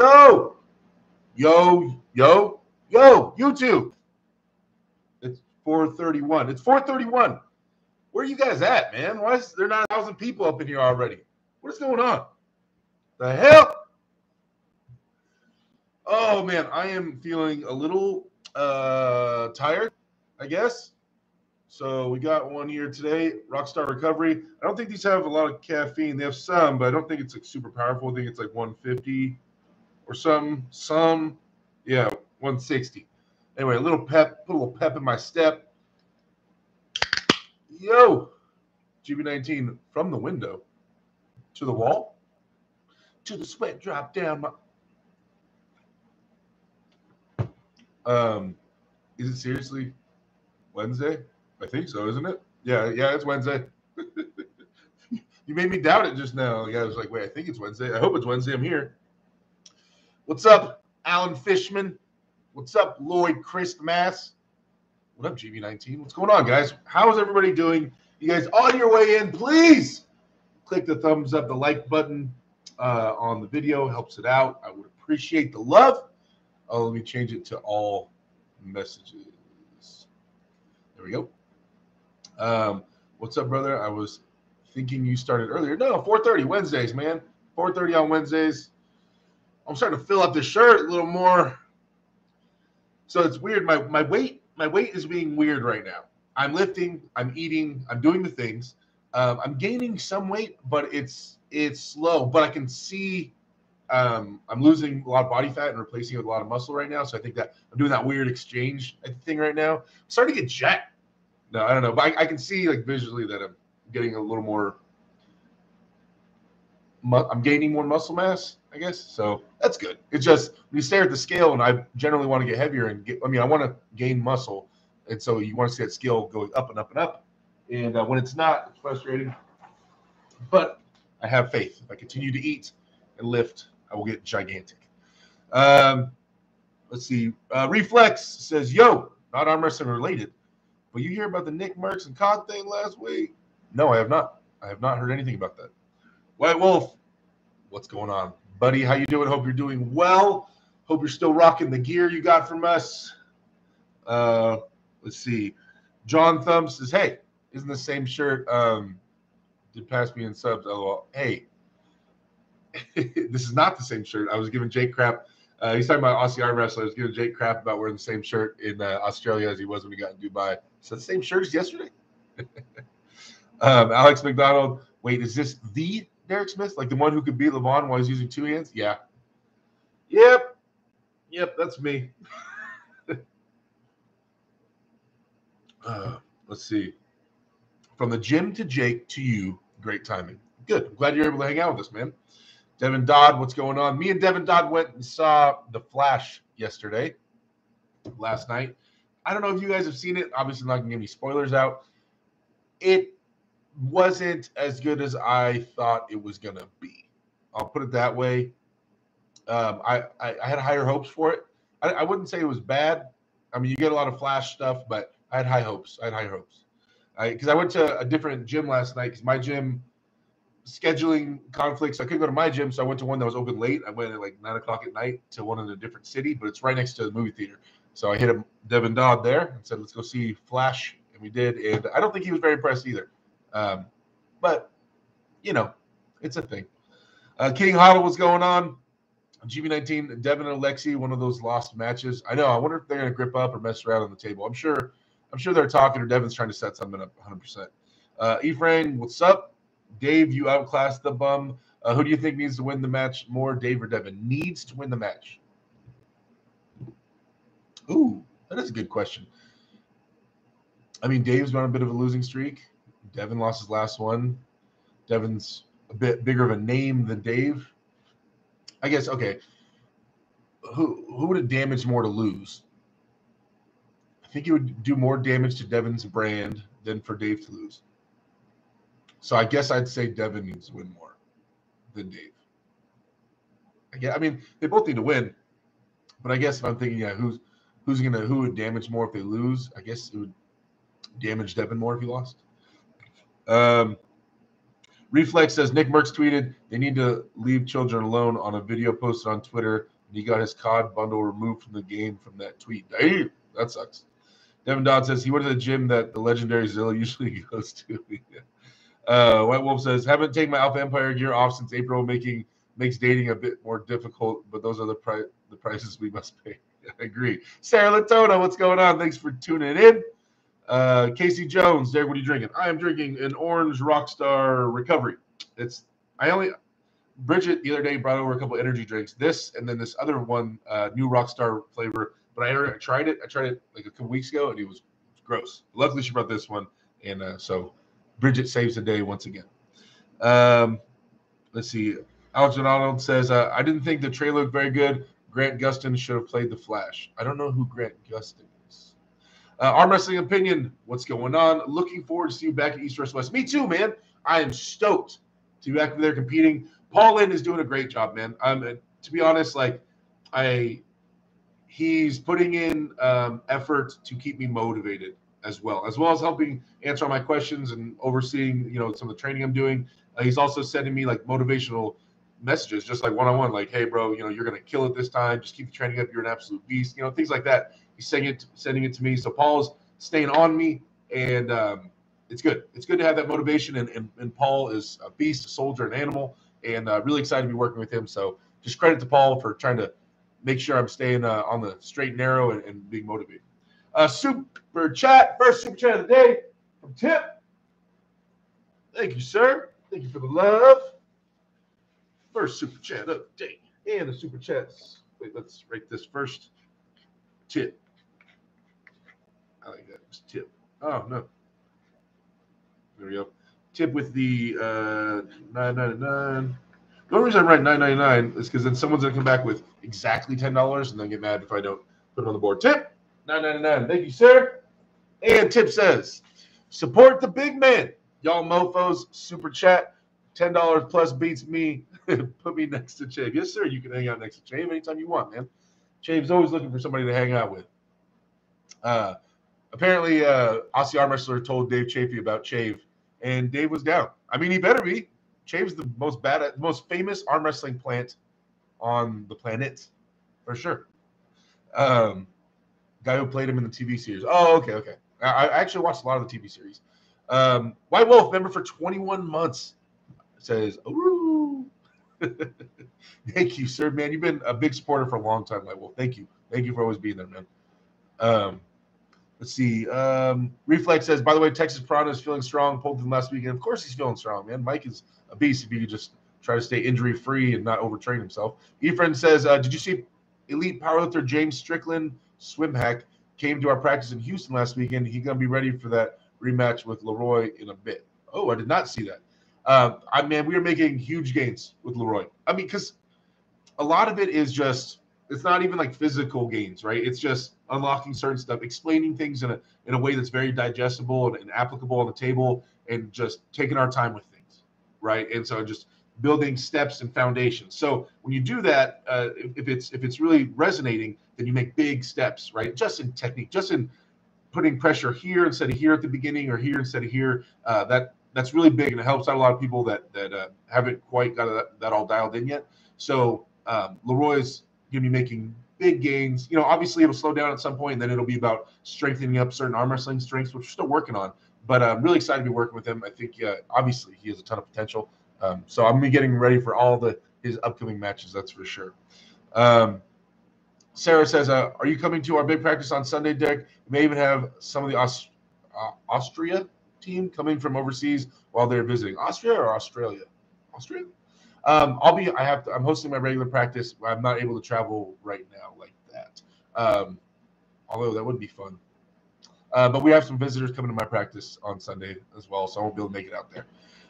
Yo, yo, yo, yo, YouTube. It's 431. It's 431. Where are you guys at, man? Why is there not a thousand people up in here already? What is going on? The hell? Oh man, I am feeling a little uh tired, I guess. So we got one here today, Rockstar Recovery. I don't think these have a lot of caffeine. They have some, but I don't think it's like super powerful. I think it's like 150 or some, some, yeah, 160. Anyway, a little pep, put a little pep in my step. Yo, GB19 from the window to the wall, to the sweat drop down my. Um, is it seriously Wednesday? I think so, isn't it? Yeah, yeah, it's Wednesday. you made me doubt it just now. Yeah, I was like, wait, I think it's Wednesday. I hope it's Wednesday. I'm here. What's up, Alan Fishman? What's up, Lloyd Christmas? What up, GB19? What's going on, guys? How is everybody doing? You guys on your way in, please click the thumbs up, the like button uh, on the video helps it out. I would appreciate the love. Oh, let me change it to all messages. There we go. Um, what's up, brother? I was thinking you started earlier. No, 4:30 Wednesdays, man. 4:30 on Wednesdays. I'm starting to fill up the shirt a little more. So it's weird. My my weight my weight is being weird right now. I'm lifting. I'm eating. I'm doing the things. Um, I'm gaining some weight, but it's it's slow. But I can see um, I'm losing a lot of body fat and replacing it with a lot of muscle right now. So I think that I'm doing that weird exchange thing right now. I'm starting to get jet. No, I don't know, but I, I can see like visually that I'm getting a little more. Mu- I'm gaining more muscle mass, I guess. So that's good. It's just you stare at the scale, and I generally want to get heavier and get. I mean, I want to gain muscle, and so you want to see that scale going up and up and up. And uh, when it's not, it's frustrating. But I have faith. If I continue to eat and lift, I will get gigantic. Um, let's see. Uh, Reflex says, "Yo, not arm wrestling related, but you hear about the Nick Mercs and Cog thing last week? No, I have not. I have not heard anything about that. White Wolf, what's going on, buddy? How you doing? Hope you're doing well. Hope you're still rocking the gear you got from us. Uh, let's see. John Thumb says, "Hey, isn't the same shirt? Um, did pass me in subs? Hey, this is not the same shirt. I was giving Jake crap. Uh, he's talking about Aussie arm wrestler. I was giving Jake crap about wearing the same shirt in uh, Australia as he was when he got in Dubai. So the same shirt as yesterday. um, Alex McDonald. Wait, is this the Derek Smith? Like the one who could beat Levan while he's using two hands? Yeah. Yep. Yep, that's me. uh, let's see. From the gym to Jake to you, great timing. Good. I'm glad you're able to hang out with us, man. Devin Dodd, what's going on? Me and Devin Dodd went and saw The Flash yesterday, last night. I don't know if you guys have seen it. Obviously, not gonna give any spoilers out. It wasn't as good as I thought it was gonna be. I'll put it that way. Um, I, I, I had higher hopes for it. I, I wouldn't say it was bad. I mean, you get a lot of Flash stuff, but I had high hopes. I had high hopes. Because I, I went to a different gym last night because my gym scheduling conflicts. I couldn't go to my gym, so I went to one that was open late. I went at like nine o'clock at night to one in a different city, but it's right next to the movie theater. So I hit him, Devin Dodd, there and said, "Let's go see Flash," and we did. And I don't think he was very impressed either. Um, but you know, it's a thing. Uh, King Hoddle was going on. GB19, Devin and Alexi, one of those lost matches. I know. I wonder if they're going to grip up or mess around on the table. I'm sure. I'm sure they're talking, or Devin's trying to set something up 100. percent uh, Ephraim, what's up? Dave, you outclassed the bum. Uh, who do you think needs to win the match more, Dave or Devin? Needs to win the match. Ooh, that is a good question. I mean, Dave's on a bit of a losing streak. Devin lost his last one. Devin's a bit bigger of a name than Dave. I guess okay. Who who would it damage more to lose? I think it would do more damage to Devin's brand than for Dave to lose. So I guess I'd say Devin needs to win more than Dave. I, I mean, they both need to win, but I guess if I'm thinking, yeah, who's who's gonna who would damage more if they lose? I guess it would damage Devin more if he lost. Um, Reflex says Nick Mercs tweeted they need to leave children alone on a video posted on Twitter. And he got his COD bundle removed from the game from that tweet. That sucks. Devin Dodd says he went to the gym that the legendary Zilla usually goes to. uh, White Wolf says haven't taken my Alpha Empire gear off since April, making makes dating a bit more difficult. But those are the pri- the prices we must pay. I agree. Sarah Latona, what's going on? Thanks for tuning in. Uh, Casey Jones, Derek, what are you drinking? I am drinking an orange Rockstar Recovery. It's I only Bridget the other day brought over a couple energy drinks. This and then this other one, uh, new Rockstar flavor. But I, I tried it. I tried it like a couple weeks ago, and it was, it was gross. Luckily, she brought this one, and uh, so Bridget saves the day once again. Um, let's see. Alex Donald says, uh, I didn't think the trailer looked very good. Grant Gustin should have played the Flash. I don't know who Grant Gustin. Uh, Arm Wrestling Opinion, what's going on? Looking forward to see you back at East West West. Me too, man. I am stoked to be back there competing. Paul Lynn is doing a great job, man. Um, to be honest, like I, he's putting in um, effort to keep me motivated as well, as well as helping answer all my questions and overseeing, you know, some of the training I'm doing. Uh, he's also sending me like motivational messages, just like one on one, like, "Hey, bro, you know, you're gonna kill it this time. Just keep the training up. You're an absolute beast." You know, things like that. He's sending it, sending it to me. So Paul's staying on me, and um, it's good. It's good to have that motivation. And, and, and Paul is a beast, a soldier, an animal, and uh, really excited to be working with him. So just credit to Paul for trying to make sure I'm staying uh, on the straight and narrow and, and being motivated. Uh, super chat, first super chat of the day from Tip. Thank you, sir. Thank you for the love. First super chat of the day. And the super chats. Wait, let's rate this first. Tip. I like that. It's tip. Oh, no. There we go. Tip with the uh, 999. The only reason I write 999 is because then someone's going to come back with exactly $10 and then get mad if I don't put it on the board. Tip 999. Thank you, sir. And Tip says, support the big man. Y'all mofos, super chat. $10 plus beats me. Put me next to Chave. Yes, sir. You can hang out next to Chave anytime you want, man. Chave's always looking for somebody to hang out with. Uh, apparently, uh, Aussie arm wrestler told Dave Chaffee about Chave, and Dave was down. I mean, he better be. Chave's the most bad, most famous arm wrestling plant on the planet, for sure. Um, guy who played him in the TV series. Oh, okay, okay. I, I actually watched a lot of the TV series. Um, White Wolf, member for 21 months, says, "Ooh, thank you, sir, man. You've been a big supporter for a long time, White Wolf. Thank you, thank you for always being there, man." Um, let's see. Um, Reflex says, by the way, Texas Piranha is feeling strong. Pulled them last weekend. Of course, he's feeling strong, man. Mike is a beast if he could just try to stay injury free and not overtrain himself. Efren says, uh, did you see elite powerlifter James Strickland swim hack came to our practice in Houston last weekend? He's gonna be ready for that rematch with Leroy in a bit. Oh, I did not see that. Uh, I mean, we are making huge gains with Leroy. I mean, because a lot of it is just it's not even like physical gains, right? It's just unlocking certain stuff, explaining things in a in a way that's very digestible and, and applicable on the table, and just taking our time with things, right? And so just building steps and foundations. So when you do that, uh, if, it's if it's really resonating, then you make big steps, right? Just in technique, just in putting pressure here instead of here at the beginning or here instead of here. Uh, that that's really big and it helps out a lot of people that that uh, haven't quite got that, that all dialed in yet. So um, Leroy's going to be making big gains. You know, obviously it'll slow down at some point, and then it'll be about strengthening up certain arm wrestling strengths, which we're still working on. But I'm really excited to be working with him. I think, uh, obviously, he has a ton of potential. Um, so I'm gonna be getting ready for all the his upcoming matches. That's for sure. Um, Sarah says, uh, "Are you coming to our big practice on Sunday, Dick? We may even have some of the Aust- uh, Austria team coming from overseas while they're visiting. Austria or Australia? Austria? Um, I'll be. I have. To, I'm hosting my regular practice. I'm not able to travel right now like that. Um, although that would be fun. Uh, but we have some visitors coming to my practice on Sunday as well, so I won't be able to make it out there.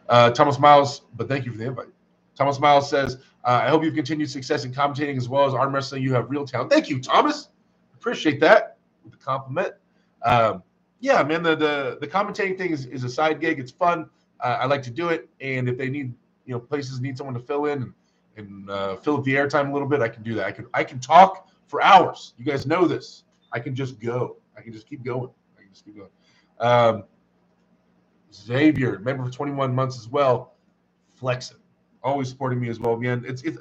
Uh, Thomas Miles, but thank you for the invite. Thomas Miles says, uh, "I hope you've continued success in commentating as well as arm wrestling. You have real talent." Thank you, Thomas. Appreciate that with the compliment. Um, yeah, man, the, the the commentating thing is, is a side gig. It's fun. Uh, I like to do it, and if they need you know places need someone to fill in and, and uh, fill up the airtime a little bit, I can do that. I can I can talk for hours. You guys know this. I can just go. I can just keep going. I can just keep going. Um, Xavier, member for 21 months as well. flexing, always supporting me as well. Man, it's it's.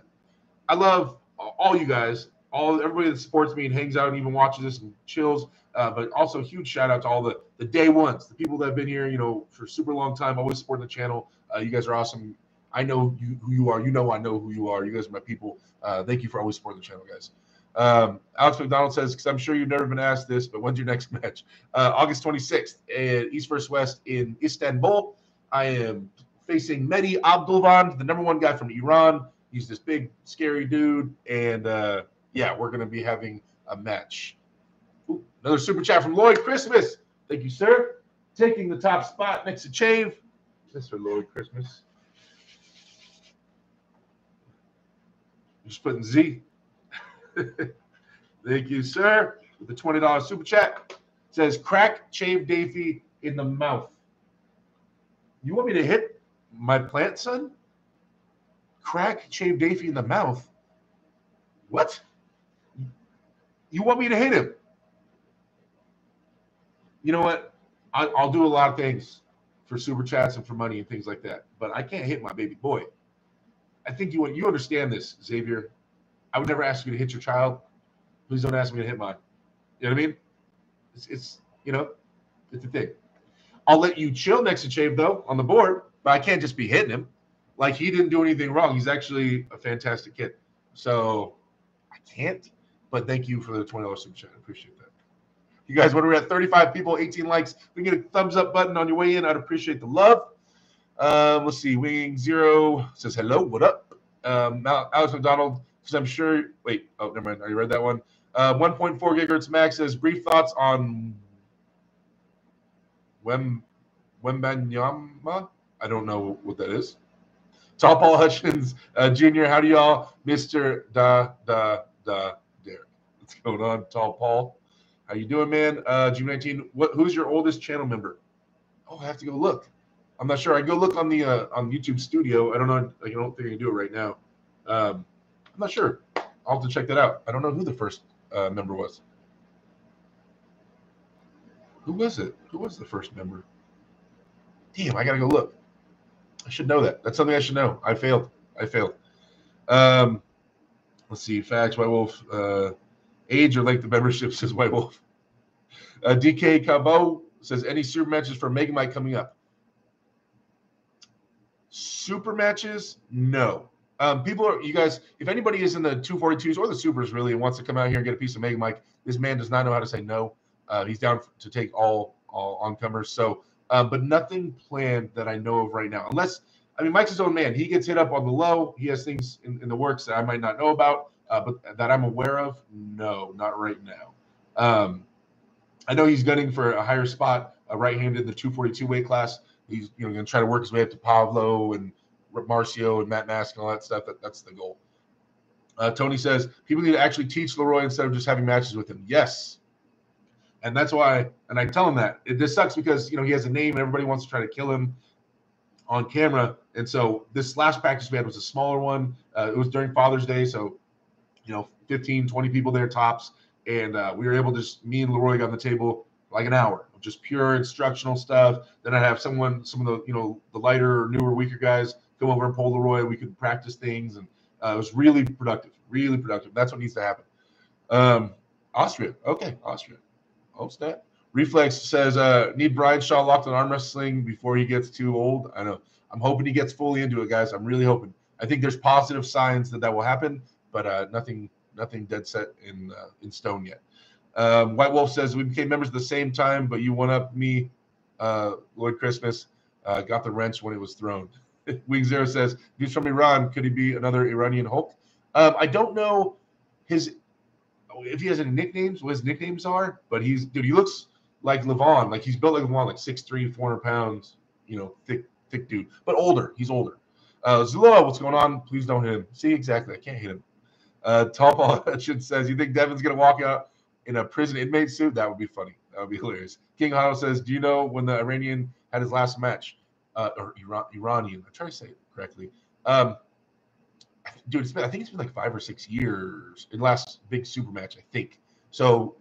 I love all you guys, all everybody that supports me and hangs out and even watches this and chills. Uh, but also huge shout out to all the the day ones, the people that have been here, you know, for a super long time, always supporting the channel. Uh, you guys are awesome. I know you who you are. You know I know who you are. You guys are my people. Uh, thank you for always supporting the channel, guys. Um, Alex McDonald says, because I'm sure you've never been asked this, but when's your next match? Uh, August 26th at East vs. West in Istanbul. I am facing Mehdi Abdulvan, the number one guy from Iran. He's this big, scary dude. And uh, yeah, we're going to be having a match. Ooh, another super chat from Lloyd Christmas. Thank you, sir. Taking the top spot next to Chave. Mr. Lloyd Christmas. Just putting Z. Thank you, sir. With the $20 super chat. It says crack Chave Davey in the mouth. You want me to hit my plant, son? Crack Chave Davey in the mouth? What? You want me to hit him? You know what? I, I'll do a lot of things for super chats and for money and things like that, but I can't hit my baby boy. I think you you understand this, Xavier. I would never ask you to hit your child. Please don't ask me to hit mine. You know what I mean? It's, it's you know, it's a thing. I'll let you chill next to Chave though on the board, but I can't just be hitting him. Like he didn't do anything wrong. He's actually a fantastic kid. So I can't. But thank you for the twenty dollars super chat. I appreciate that. You guys, when we're at 35 people, 18 likes, we get a thumbs up button on your way in. I'd appreciate the love. Um, let's see. Wing Zero says hello. What up? Um, Alex McDonald because I'm sure. Wait. Oh, never mind. I read that one. Uh, 1.4 gigahertz max says brief thoughts on Wem Wembanyama. I don't know what that is. Tall Paul Hutchins uh, Jr. How do y'all, Mister Da Da Da Derek? What's going on, Tall Paul? How you doing, man? Uh, June 19. What? Who's your oldest channel member? Oh, I have to go look. I'm not sure. I go look on the uh, on YouTube Studio. I don't know. I don't think I can do it right now. Um, I'm not sure. I'll have to check that out. I don't know who the first uh, member was. Who was it? Who was the first member? Damn, I gotta go look. I should know that. That's something I should know. I failed. I failed. Um, let's see. Facts. White Wolf. Uh, age or length of membership says White Wolf. Uh, DK Cabo says any super matches for Mega Mike coming up. Super matches, no. Um, people are you guys. If anybody is in the 242s or the supers really and wants to come out here and get a piece of Mega Mike, this man does not know how to say no. Uh, he's down to take all all oncomers. So, uh, but nothing planned that I know of right now, unless I mean Mike's his own man. He gets hit up on the low. He has things in, in the works that I might not know about uh, but that I'm aware of, no, not right now. Um, I know he's gunning for a higher spot, a right-handed in the 242 weight class. He's you know going to try to work his way up to Pablo and Marcio and Matt Mask and all that stuff. That, that's the goal. Uh, Tony says people need to actually teach Leroy instead of just having matches with him. Yes, and that's why. And I tell him that it, this sucks because you know he has a name and everybody wants to try to kill him on camera. And so this last practice we had was a smaller one. Uh, it was during Father's Day, so you know 15 20 people there tops and uh, we were able to just me and leroy got on the table like an hour just pure instructional stuff. Then i'd have someone some of the you know the lighter newer weaker guys come over and leroy we could practice things and uh, it was really productive really productive. That's what needs to happen. Um, austria. Okay austria. Oh snap reflex says uh, need brian shaw locked on arm wrestling before he gets too old? I know. I'm hoping he gets fully into it guys. I'm really hoping. I think there's positive signs that that will happen but uh, nothing nothing dead set in uh, in stone yet. Um, White Wolf says we became members at the same time, but you won up me, uh, Lloyd Christmas. Uh, got the wrench when it was thrown. Wing Zero says he's from Iran. Could he be another Iranian Hulk? Um, I don't know his if he has any nicknames, what his nicknames are, but he's dude. He looks like Levan, like he's built like Levan, like 6'3", 400 pounds. You know, thick, thick dude, but older. He's older. Uh, what's going on? Please don't hit him. See, exactly. I can't hit him. Uh, Tall Paul says, "You think Devin's gonna walk out in a prison inmate suit? That would be funny. That would be hilarious." King Hado says, "Do you know when the Iranian had his last match, uh, or Iran, Iranian? I'm trying to say it correctly. Um, dude, it's been I think it's been like five or six years in last big super match. I think so.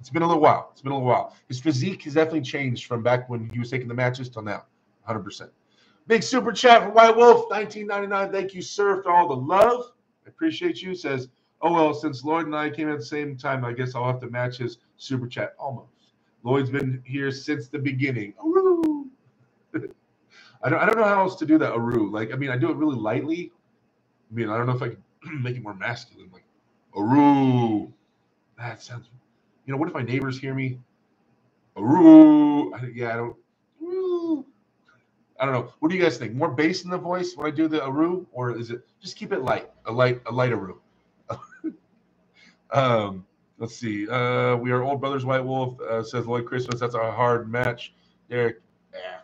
It's been a little while. It's been a little while. His physique has definitely changed from back when he was taking the matches till now, 100. percent Big super chat from White Wolf, 1999. Thank you, sir, for all the love. I appreciate you. Says, oh well, since Lloyd and I came at the same time, I guess I'll have to match his super chat. Almost. Lloyd's been here since the beginning. I don't I don't know how else to do that. Aru. Like, I mean, I do it really lightly. I mean, I don't know if I can make it more masculine. Like, Aru. That sounds. You know, what if my neighbors hear me? Aru. I, yeah, I don't. I don't know. What do you guys think? More bass in the voice when I do the Aru, or is it just keep it light, a light, a light Aru? Um, let's see. Uh, we are old brothers. White Wolf uh, says Lloyd Christmas. That's a hard match. Derek, yeah.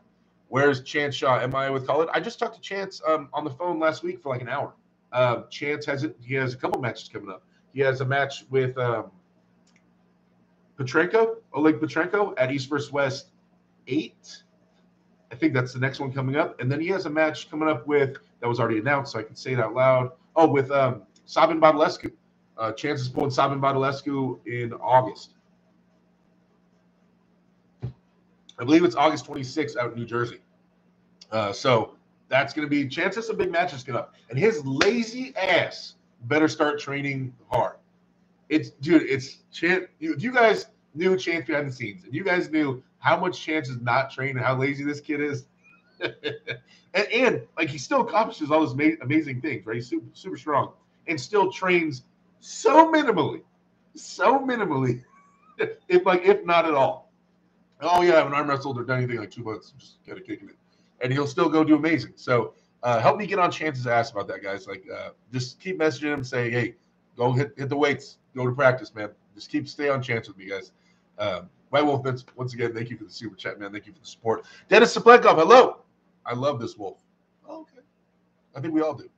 Where's Chance Shaw? Am I with Colin? I just talked to Chance um, on the phone last week for like an hour. Uh, Chance has it. He has a couple matches coming up. He has a match with um, Petrenko, Oleg Petrenko at East vs West eight. I think that's the next one coming up. And then he has a match coming up with that was already announced, so I can say it out loud. Oh, with um, Sabin Badalescu. Uh, chances pulling Sabin Badalescu in August. I believe it's August 26th out in New Jersey. Uh, so that's going to be chances some big matches get up. And his lazy ass better start training hard. It's dude, it's chance. You, you guys knew chance behind the scenes, and you guys knew how much chance is not trained and how lazy this kid is. and, and, like he still accomplishes all those ma- amazing things, right? He's super, super strong and still trains so minimally, so minimally, if like if not at all. Oh yeah, I haven't arm wrestled or done anything like two months. Just kind of kicking it, and he'll still go do amazing. So uh, help me get on Chance's to ask about that, guys. Like uh, just keep messaging him, saying, hey, go hit hit the weights, go to practice, man. Just keep stay on Chance with me, guys. Um, White Wolf, Vince, once again, thank you for the super chat, man. Thank you for the support. Dennis Saplenkov, hello. I love this wolf. Oh, okay. I think we all do.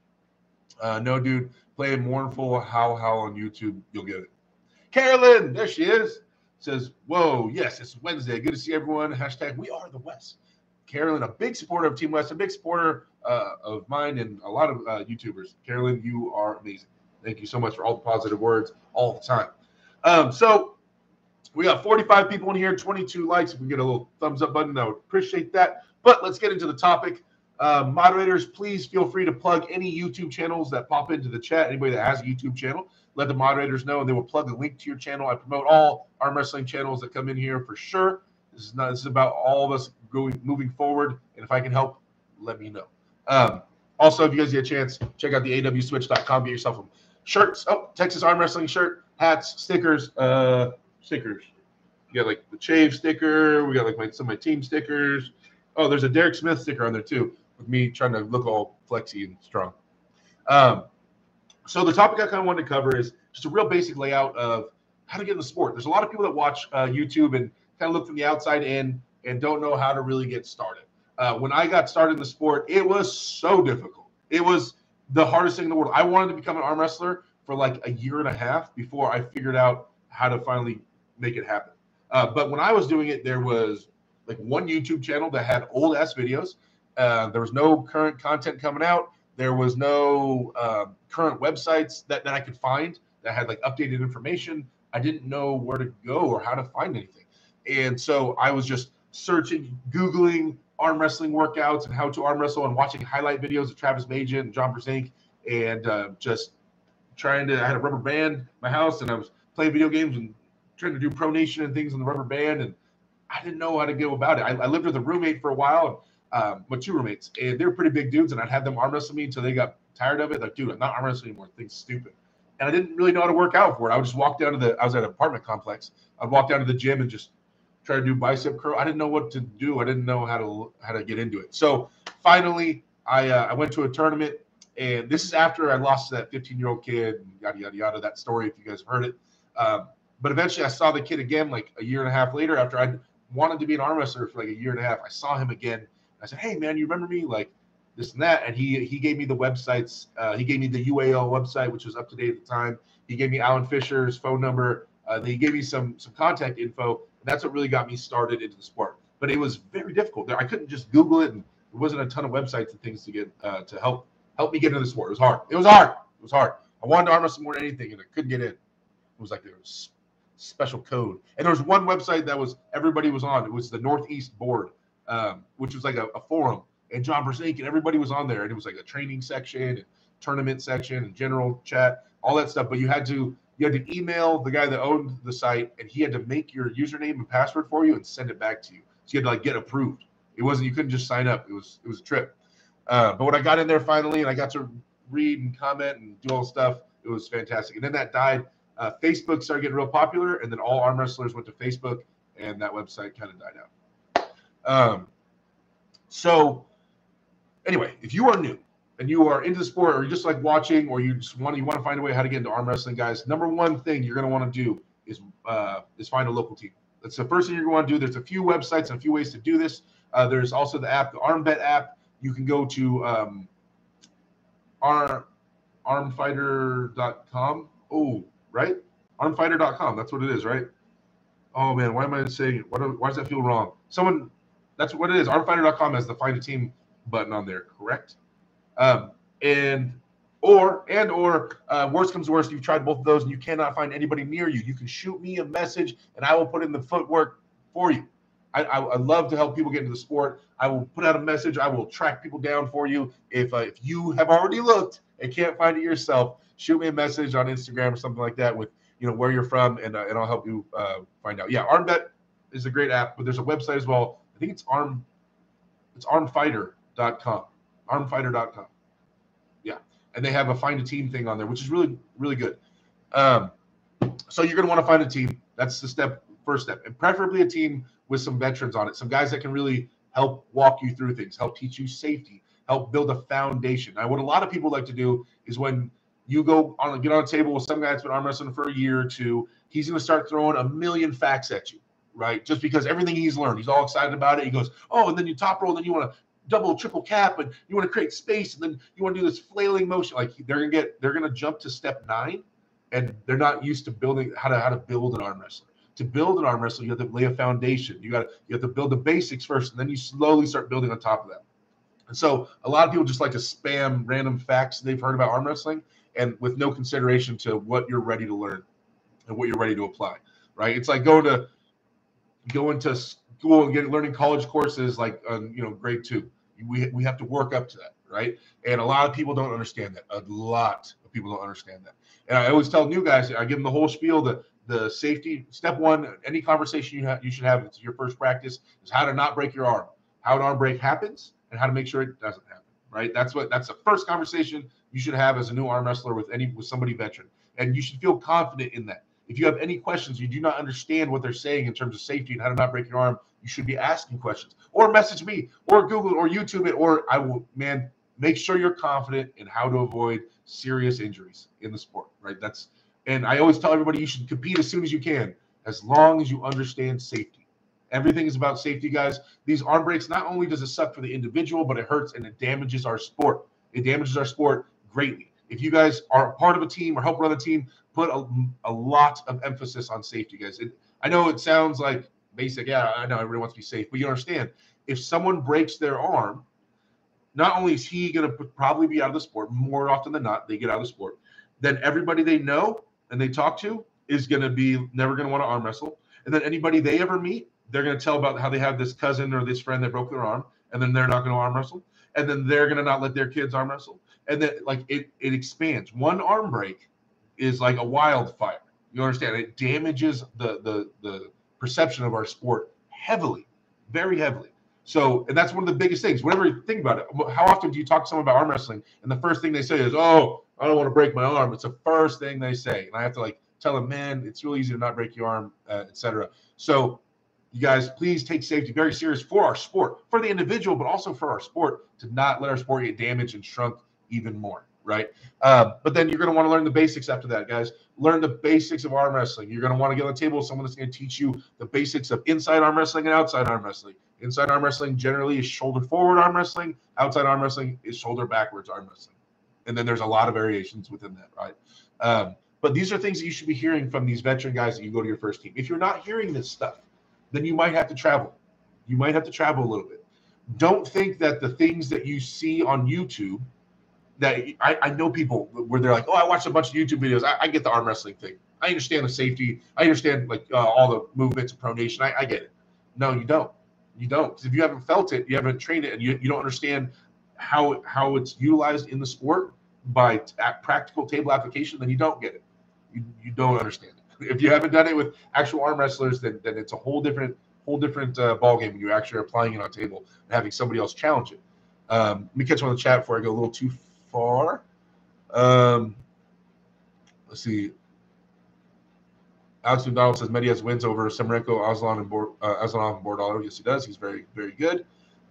Uh, no, dude, play mournful how how on YouTube. You'll get it. Carolyn, there she is. Says, whoa, yes, it's Wednesday. Good to see everyone. Hashtag we are the West. Carolyn, a big supporter of Team West, a big supporter uh, of mine and a lot of uh, YouTubers. Carolyn, you are amazing. Thank you so much for all the positive words all the time. Um, so we got 45 people in here, 22 likes. If we get a little thumbs up button, I would appreciate that. But let's get into the topic. Uh, moderators, please feel free to plug any YouTube channels that pop into the chat. Anybody that has a YouTube channel, let the moderators know, and they will plug the link to your channel. I promote all arm wrestling channels that come in here for sure. This is not. This is about all of us going moving forward, and if I can help, let me know. Um, also, if you guys get a chance, check out the awswitch.com. Get yourself some shirts. Oh, Texas arm wrestling shirt, hats, stickers. Uh, stickers. You got like the Chave sticker. We got like my, some of my team stickers. Oh, there's a Derek Smith sticker on there too, me trying to look all flexy and strong. Um, so the topic I kind of wanted to cover is just a real basic layout of how to get in the sport. There's a lot of people that watch uh, YouTube and kind of look from the outside in and don't know how to really get started. Uh, when I got started in the sport, it was so difficult. It was the hardest thing in the world. I wanted to become an arm wrestler for like a year and a half before I figured out how to finally make it happen. Uh, but when I was doing it, there was like one YouTube channel that had old ass videos. Uh, there was no current content coming out. There was no uh, current websites that, that I could find that had like updated information. I didn't know where to go or how to find anything. And so I was just searching, Googling arm wrestling workouts and how to arm wrestle and watching highlight videos of Travis Bagent and John Brzenk and uh, just trying to, I had a rubber band in my house and I was playing video games and trying to do pronation and things on the rubber band, and I didn't know how to go about it. I, I lived with a roommate for a while, um, with two roommates, and they were pretty big dudes, and I'd have them arm wrestle me until they got tired of it. Like, dude, I'm not arm wrestling anymore. Thing's stupid. And I didn't really know how to work out for it. I would just walk down to the. I was at an apartment complex. I'd walk down to the gym and just try to do bicep curl. I didn't know what to do. I didn't know how to how to get into it. So finally, I uh, I went to a tournament, and this is after I lost that 15 year old kid. Yada yada yada. That story, if you guys heard it. Um, but eventually, I saw the kid again, like a year and a half later, after I wanted to be an arm wrestler for like a year and a half. I saw him again. I said, "Hey, man, you remember me?" Like this and that. And he he gave me the websites. Uh, he gave me the UAL website, which was up to date at the time. He gave me Alan Fisher's phone number. Uh, he gave me some some contact info. That's what really got me started into the sport. But it was very difficult. There I couldn't just Google it, and there wasn't a ton of websites and things to get uh, to help help me get into the sport. It was hard. It was hard. It was hard. I wanted to arm wrestle more than anything, and I couldn't get in. It was like there was special code. And there was one website that was everybody was on. It was the Northeast Board, um, which was like a, a, forum, and John Inc. and everybody was on there, and it was like a training section, and tournament section, and general chat, all that stuff. But you had to you had to email the guy that owned the site, and he had to make your username and password for you and send it back to you. So you had to like get approved. It wasn't you couldn't just sign up. It was it was a trip. Uh, but when I got in there finally, and I got to read and comment and do all stuff, it was fantastic. And then that died. Uh, Facebook started getting real popular, and then all arm wrestlers went to Facebook, and that website kind of died out. Um, so anyway, if you are new and you are into the sport, or you just like watching, or you just want you want to find a way how to get into arm wrestling, guys, number one thing you're going to want to do is uh, is find a local team. That's the first thing you're going to want to do. There's a few websites and a few ways to do this. Uh, there's also the app, the ArmBet app. You can go to um, arm, armfighter.com. Oh, right? Armfighter.com. That's what it is, right? Oh man, why am I saying? Why, do, why does that feel wrong? Someone, that's what it is. Armfighter.com has the find a team button on there, correct? Um, and or and or uh, worst comes worst, you've tried both of those and you cannot find anybody near you. You can shoot me a message and I will put in the footwork for you. I, I, I love to help people get into the sport. I will put out a message. I will track people down for you. If uh, if you have already looked and can't find it yourself, shoot me a message on Instagram or something like that with you know where you're from, and uh, and I'll help you uh, find out. Yeah, ArmBet is a great app, but there's a website as well. Think it's arm, it's armfighter.com, armfighter.com. Yeah, and they have a find a team thing on there, which is really really good. Um, so you're gonna want to find a team. That's the step, first step, and preferably a team with some veterans on it, some guys that can really help walk you through things, help teach you safety, help build a foundation. Now, what a lot of people like to do is when you go on get on a table with some guy that's been arm wrestling for a year or two, he's going to start throwing a million facts at you, right? Just because everything he's learned, he's all excited about it. He goes, "Oh, and then you top roll, then you want to double, triple cap, and you want to create space, and then you want to do this flailing motion." Like they're gonna get, they're gonna jump to step nine, and they're not used to building how to how to build an arm wrestler to build an arm wrestler, you have to lay a foundation. You got to you have to build the basics first, and then you slowly start building on top of that. And so a lot of people just like to spam random facts they've heard about arm wrestling, and with no consideration to what you're ready to learn and what you're ready to apply. Right? It's like going to going to school and getting learning college courses like you know grade two. We we have to work up to that, right? And a lot of people don't understand that. A lot of people don't understand that. And I always tell new guys, I give them the whole spiel that the safety step one any conversation you have you should have it's your first practice is how to not break your arm how an arm break happens and how to make sure it doesn't happen right that's what that's the first conversation you should have as a new arm wrestler with any with somebody veteran and you should feel confident in that if you have any questions you do not understand what they're saying in terms of safety and how to not break your arm you should be asking questions or message me or google or youtube it or i will man make sure you're confident in how to avoid serious injuries in the sport right that's and I always tell everybody you should compete as soon as you can, as long as you understand safety. Everything is about safety, guys. These arm breaks, not only does it suck for the individual, but it hurts and it damages our sport. It damages our sport greatly. If you guys are part of a team or help run a team, put a, a lot of emphasis on safety, guys. It, I know it sounds like basic. Yeah, I know everybody wants to be safe, but you understand if someone breaks their arm, not only is he going to probably be out of the sport, more often than not, they get out of the sport, then everybody they know and they talk to is going to be never going to want to arm wrestle. And then anybody they ever meet, they're going to tell about how they have this cousin or this friend that broke their arm, and then they're not going to arm wrestle. And then they're going to not let their kids arm wrestle. And then like it it expands. One arm break is like a wildfire. You understand? It damages the the the perception of our sport heavily, very heavily. So, and that's one of the biggest things. Whenever you think about it, how often do you talk to someone about arm wrestling, and the first thing they say is, "Oh, I don't want to break my arm. It's the first thing they say, and I have to like tell them, man, it's really easy to not break your arm, uh, etc. So, you guys, please take safety very serious for our sport, for the individual, but also for our sport to not let our sport get damaged and shrunk even more. Right. Uh, but then you're going to want to learn the basics after that, guys. Learn the basics of arm wrestling. You're going to want to get on the table with someone that's going to teach you the basics of inside arm wrestling and outside arm wrestling. Inside arm wrestling generally is shoulder forward arm wrestling. Outside arm wrestling is shoulder backwards arm wrestling and then there's a lot of variations within that, right? Um, but these are things that you should be hearing from these veteran guys that you go to your first team. If you're not hearing this stuff, then you might have to travel. You might have to travel a little bit. Don't think that the things that you see on YouTube that I, I know people where they're like, oh, I watched a bunch of YouTube videos. I, I get the arm wrestling thing. I understand the safety. I understand like uh, all the movements of pronation. I, I get it. No, you don't. You don't. if you haven't felt it, you haven't trained it, and you, you don't understand how how it's utilized in the sport by t- practical table application, then you don't get it. You, you don't understand it. If you haven't done it with actual arm wrestlers, then then it's a whole different whole different uh, ball game. When You're actually applying it on table and having somebody else challenge it. Um, let me catch one in the chat before I go a little too far. Um, let's see. Alex McDonald says Medias wins over Semerenko, Aslan, and Bor- uh, and Bordalo. Yes, he does. He's very, very good.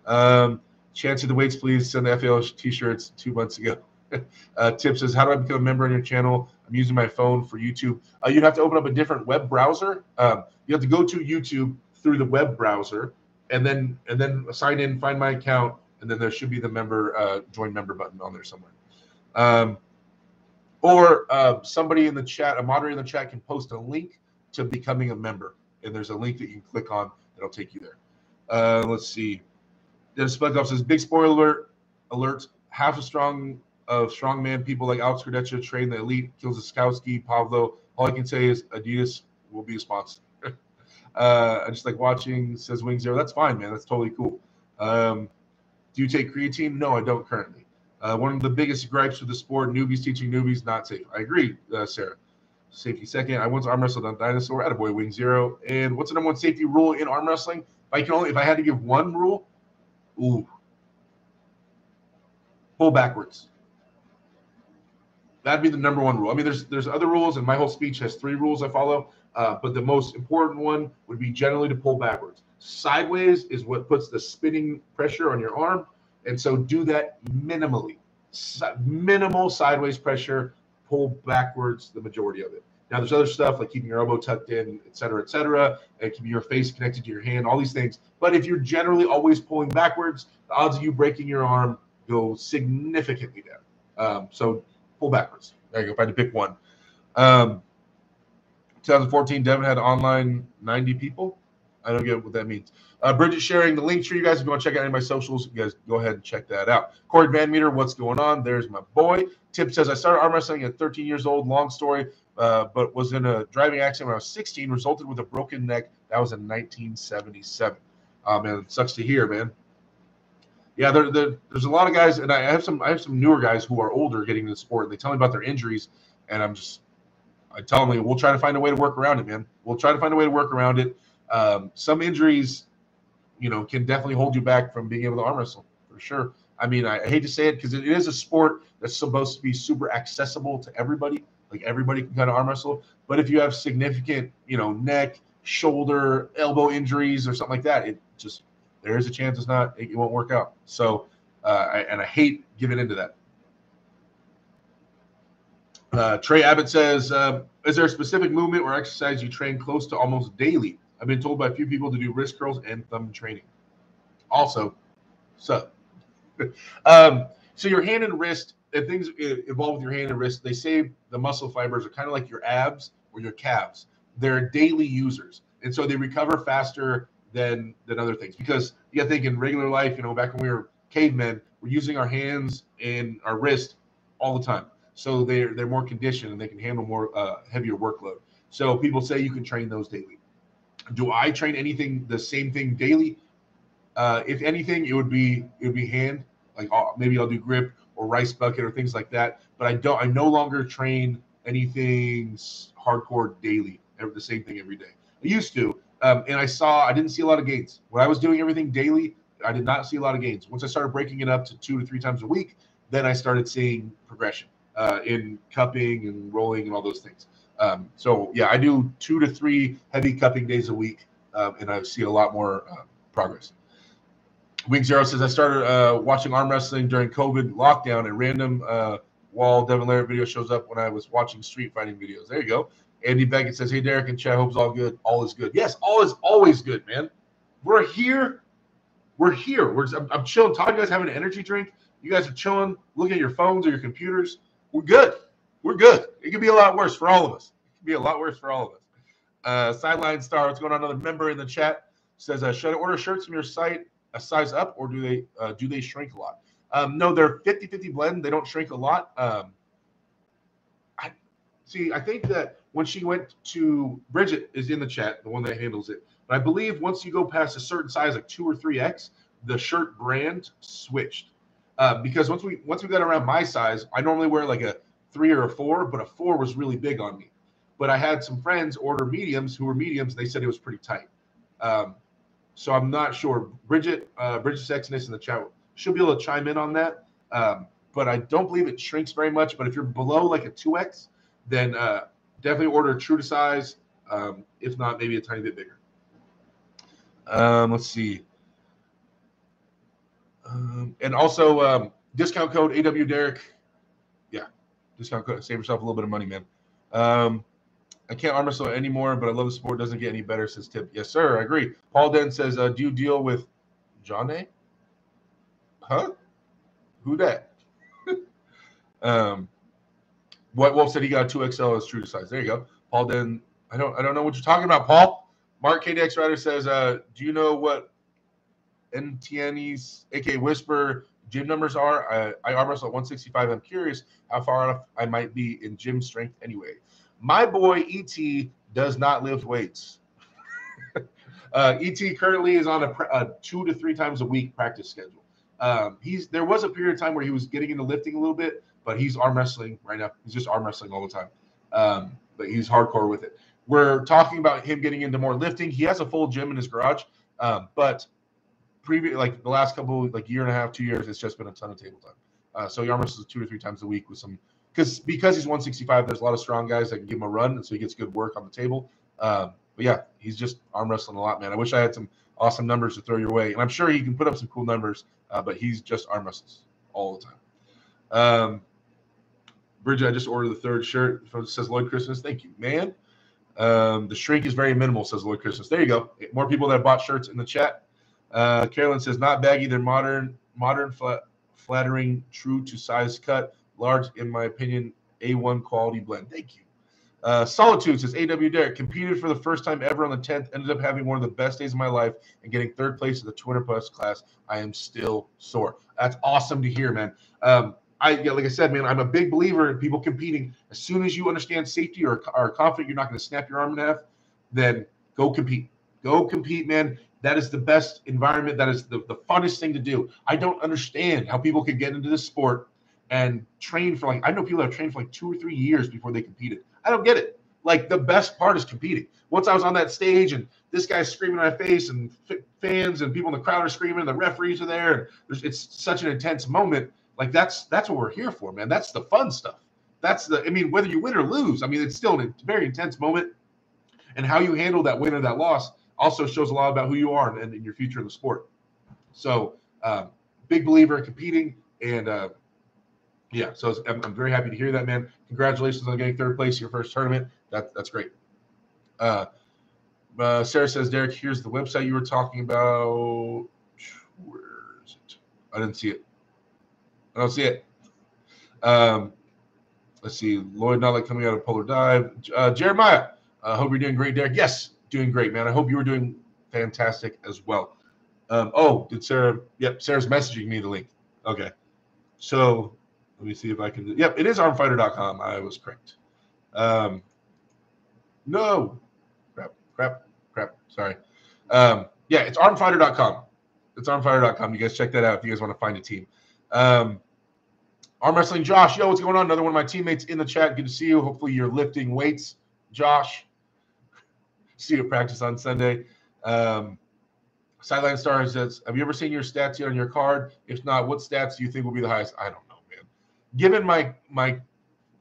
Um, Chance of the weights, please send the FAL t-shirts two months ago. uh, Tip says, how do I become a member on your channel? I'm using my phone for YouTube. Uh, you'd have to open up a different web browser. Um, you have to go to YouTube through the web browser, and then and then sign in, find my account, and then there should be the member uh, join member button on there somewhere. Um, or uh, somebody in the chat, a moderator in the chat, can post a link to becoming a member, and there's a link that you can click on that'll take you there. Uh, let's see. Dennis Spudgoff says, "Big spoiler alert! Alert! Half a strong of strongman people like Alex Kurdecha train the elite. Kills Skowski, Pavlo. All I can say is Adidas will be a sponsor. uh, I just like watching. Says Wing Zero. That's fine, man. That's totally cool. Um, do you take creatine? No, I don't currently. Uh, one of the biggest gripes with the sport: newbies teaching newbies not safe. I agree, uh, Sarah. Safety second. I once arm wrestled on Dinosaur. At a boy, Wing Zero. And what's the number one safety rule in arm wrestling? If I can only, if I had to give one rule, ooh, pull backwards. That'd be the number one rule. I mean, there's there's other rules, and my whole speech has three rules I follow. Uh, but the most important one would be generally to pull backwards. Sideways is what puts the spinning pressure on your arm, and so do that minimally. Minimal sideways pressure, pull backwards the majority of it. Now, there's other stuff like keeping your elbow tucked in, et cetera, et cetera, and keeping your face connected to your hand, all these things. But if you're generally always pulling backwards, the odds of you breaking your arm go significantly down. Um, so pull backwards. There you go. If I had to pick one. Um, 2014, Devin had online 90 people. I don't get what that means. Uh, Bridget sharing the link for you guys. If you want to check out any of my socials, you guys go ahead and check that out. Corey Van Meter, what's going on? There's my boy. Tip says I started arm wrestling at 13 years old. Long story, uh, but was in a driving accident when I was 16. Resulted with a broken neck. That was in 1977. Um, and it sucks to hear, man. Yeah, there, there, there's a lot of guys, and I have some I have some newer guys who are older getting into the sport. They tell me about their injuries, and I'm just I tell them we'll try to find a way to work around it, man. We'll try to find a way to work around it. Um, some injuries, you know, can definitely hold you back from being able to arm wrestle for sure. I mean, I, I hate to say it because it is a sport that's supposed to be super accessible to everybody. Like everybody can kind of arm wrestle. But if you have significant, you know, neck, shoulder, elbow injuries or something like that, it just there is a chance it's not it, won't work out. So, uh, I, and I hate giving into that. Uh, Trey Abbott says, uh, "Is there a specific movement or exercise you train close to almost daily?" I've been told by a few people to do wrist curls and thumb training. Also, so, um, so your hand and wrist, if things evolve with your hand and wrist, they say the muscle fibers are kind of like your abs or your calves. They're daily users, and so they recover faster than than other things. Because you got to think in regular life, you know, back when we were cavemen, we're using our hands and our wrist all the time so they're they're more conditioned and they can handle more uh, heavier workload. So people say you can train those daily. Do I train anything the same thing daily? Uh, if anything, it would be it would be hand. Like uh, maybe I'll do grip or rice bucket or things like that. But I don't. I no longer train anything hardcore daily. Ever the same thing every day. I used to, um, and I saw I didn't see a lot of gains when I was doing everything daily. I did not see a lot of gains. Once I started breaking it up to two to three times a week, then I started seeing progression uh, in cupping and rolling and all those things. Um, so yeah, I do two to three heavy cupping days a week, um, and I see a lot more uh, progress. Wing Zero says I started uh, watching arm wrestling during COVID lockdown. A random uh, wall Devon Larratt video shows up when I was watching street fighting videos. There you go. Andy Beckett says, "Hey Derek and Chad, hope's all good. All is good. Yes, all is always good, man. We're here. We're here. We're I'm, I'm chilling. Todd, you guys having an energy drink. You guys are chilling, looking at your phones or your computers. We're good. We're good. It could be a lot worse for all of us. It could be a lot worse for all of us. Uh, Sideline Star, what's going on? Another member in the chat says, uh, "Should I order shirts from your site a size up, or do they uh, do they shrink a lot?" Um, no, they're 50-50 blend. They don't shrink a lot. Um, I, See, I think that when she went to Bridget is in the chat, the one that handles it. But I believe once you go past a certain size, like two or three X, the shirt brand switched. Uh, because once we once we got around my size, I normally wear like a three or a four, but a four was really big on me. But I had some friends order mediums who were mediums. and They said it was pretty tight. Um, so I'm not sure. Bridget, uh, Bridget Sexiness in the chat, she'll be able to chime in on that. Um, but I don't believe it shrinks very much. But if you're below like a 2X, then uh, definitely order true to size. Um, if not, maybe a tiny bit bigger. Um, let's see. Um, and also um, discount code AW Derek. Discount code. Save yourself a little bit of money, man. Um, I can't arm wrestle anymore, but I love the sport. Doesn't get any better since tip. Yes, sir. I agree. Paul Den says, uh, "Do you deal with John A? Huh? Who that? um, White Wolf said he got two XL as true to size. There you go. Paul Den. I don't. I don't know what you're talking about, Paul. Mark KDX Rider says, uh, "Do you know what NTNE's, aka Whisper, gym numbers are? I, I arm wrestle at 165. I'm curious how far off I might be in gym strength anyway." My boy ET does not lift weights. uh, ET currently is on a, a, two to three times a week practice schedule. Um, he's there was a period of time where he was getting into lifting a little bit, but he's arm wrestling right now. He's just arm wrestling all the time. Um, but he's hardcore with it. We're talking about him getting into more lifting. He has a full gym in his garage, um, but previous like the last couple like year and a half, two years, it's just been a ton of table time. Uh, so arm wrestles two or three times a week with some because because he's 165. There's a lot of strong guys that can give him a run, and so he gets good work on the table. Um, but yeah, he's just arm wrestling a lot, man. I wish I had some awesome numbers to throw your way, and I'm sure he can put up some cool numbers. Uh, but he's just arm wrestles all the time. Um, Bridget, I just ordered the third shirt. Says Lloyd Christmas. Thank you, man. Um, the shrink is very minimal, says Lloyd Christmas. There you go. More people that bought shirts in the chat. Uh, Carolyn says not baggy. They're modern, modern, flat, flattering, true to size cut large, in my opinion, A1 quality blend. Thank you. Uh, Solitude says AW Derek competed for the first time ever on the 10th, ended up having one of the best days of my life and getting third place in the 200 plus class. I am still sore. That's awesome to hear, man. Um, I yeah, like I said, man, I'm a big believer in people competing. As soon as you understand safety or are confident you're not going to snap your arm in half, then go compete. Go compete, man. That is the best environment. That is the, the funnest thing to do. I don't understand how people can get into this sport and train for like I know people that have trained for like two or three years before they competed. I don't get it. Like the best part is competing. Once I was on that stage and this guy's screaming in my face and f- fans and people in the crowd are screaming and the referees are there and it's such an intense moment. Like that's that's what we're here for, man. That's the fun stuff. That's the I mean whether you win or lose, I mean it's still a very intense moment. And how you handle that win or that loss also shows a lot about who you are and, and your future in the sport. So, um, big believer in competing and uh, yeah, so I'm, I'm, very happy to hear that, man. Congratulations on getting third place in your first tournament. That, that's great. Uh, uh, Sarah says, Derek, here's the website you were talking about. Where is it? I didn't see it. I don't see it. Um, let's see. Lloyd not coming out of Polar Dive. Uh, Jeremiah, I uh, hope you're doing great, Derek. Yes, doing great, man. I hope you were doing fantastic as well. Um, oh, did Sarah? Yep, Sarah's messaging me the link. Okay. So let me see if I can. Yep, it is armfighter.com. I was correct. Um, no, crap, crap, crap. Sorry. Um, yeah, it's armfighter.com. It's armfighter.com. You guys check that out if you guys want to find a team. Um, arm wrestling, Josh. Yo, what's going on? Another one of my teammates in the chat. Good to see you. Hopefully, you're lifting weights, Josh. See at practice on Sunday. Um, Sideline Stars says, Have you ever seen your stats yet on your card? If not, what stats do you think will be the highest? I don't know man. given my my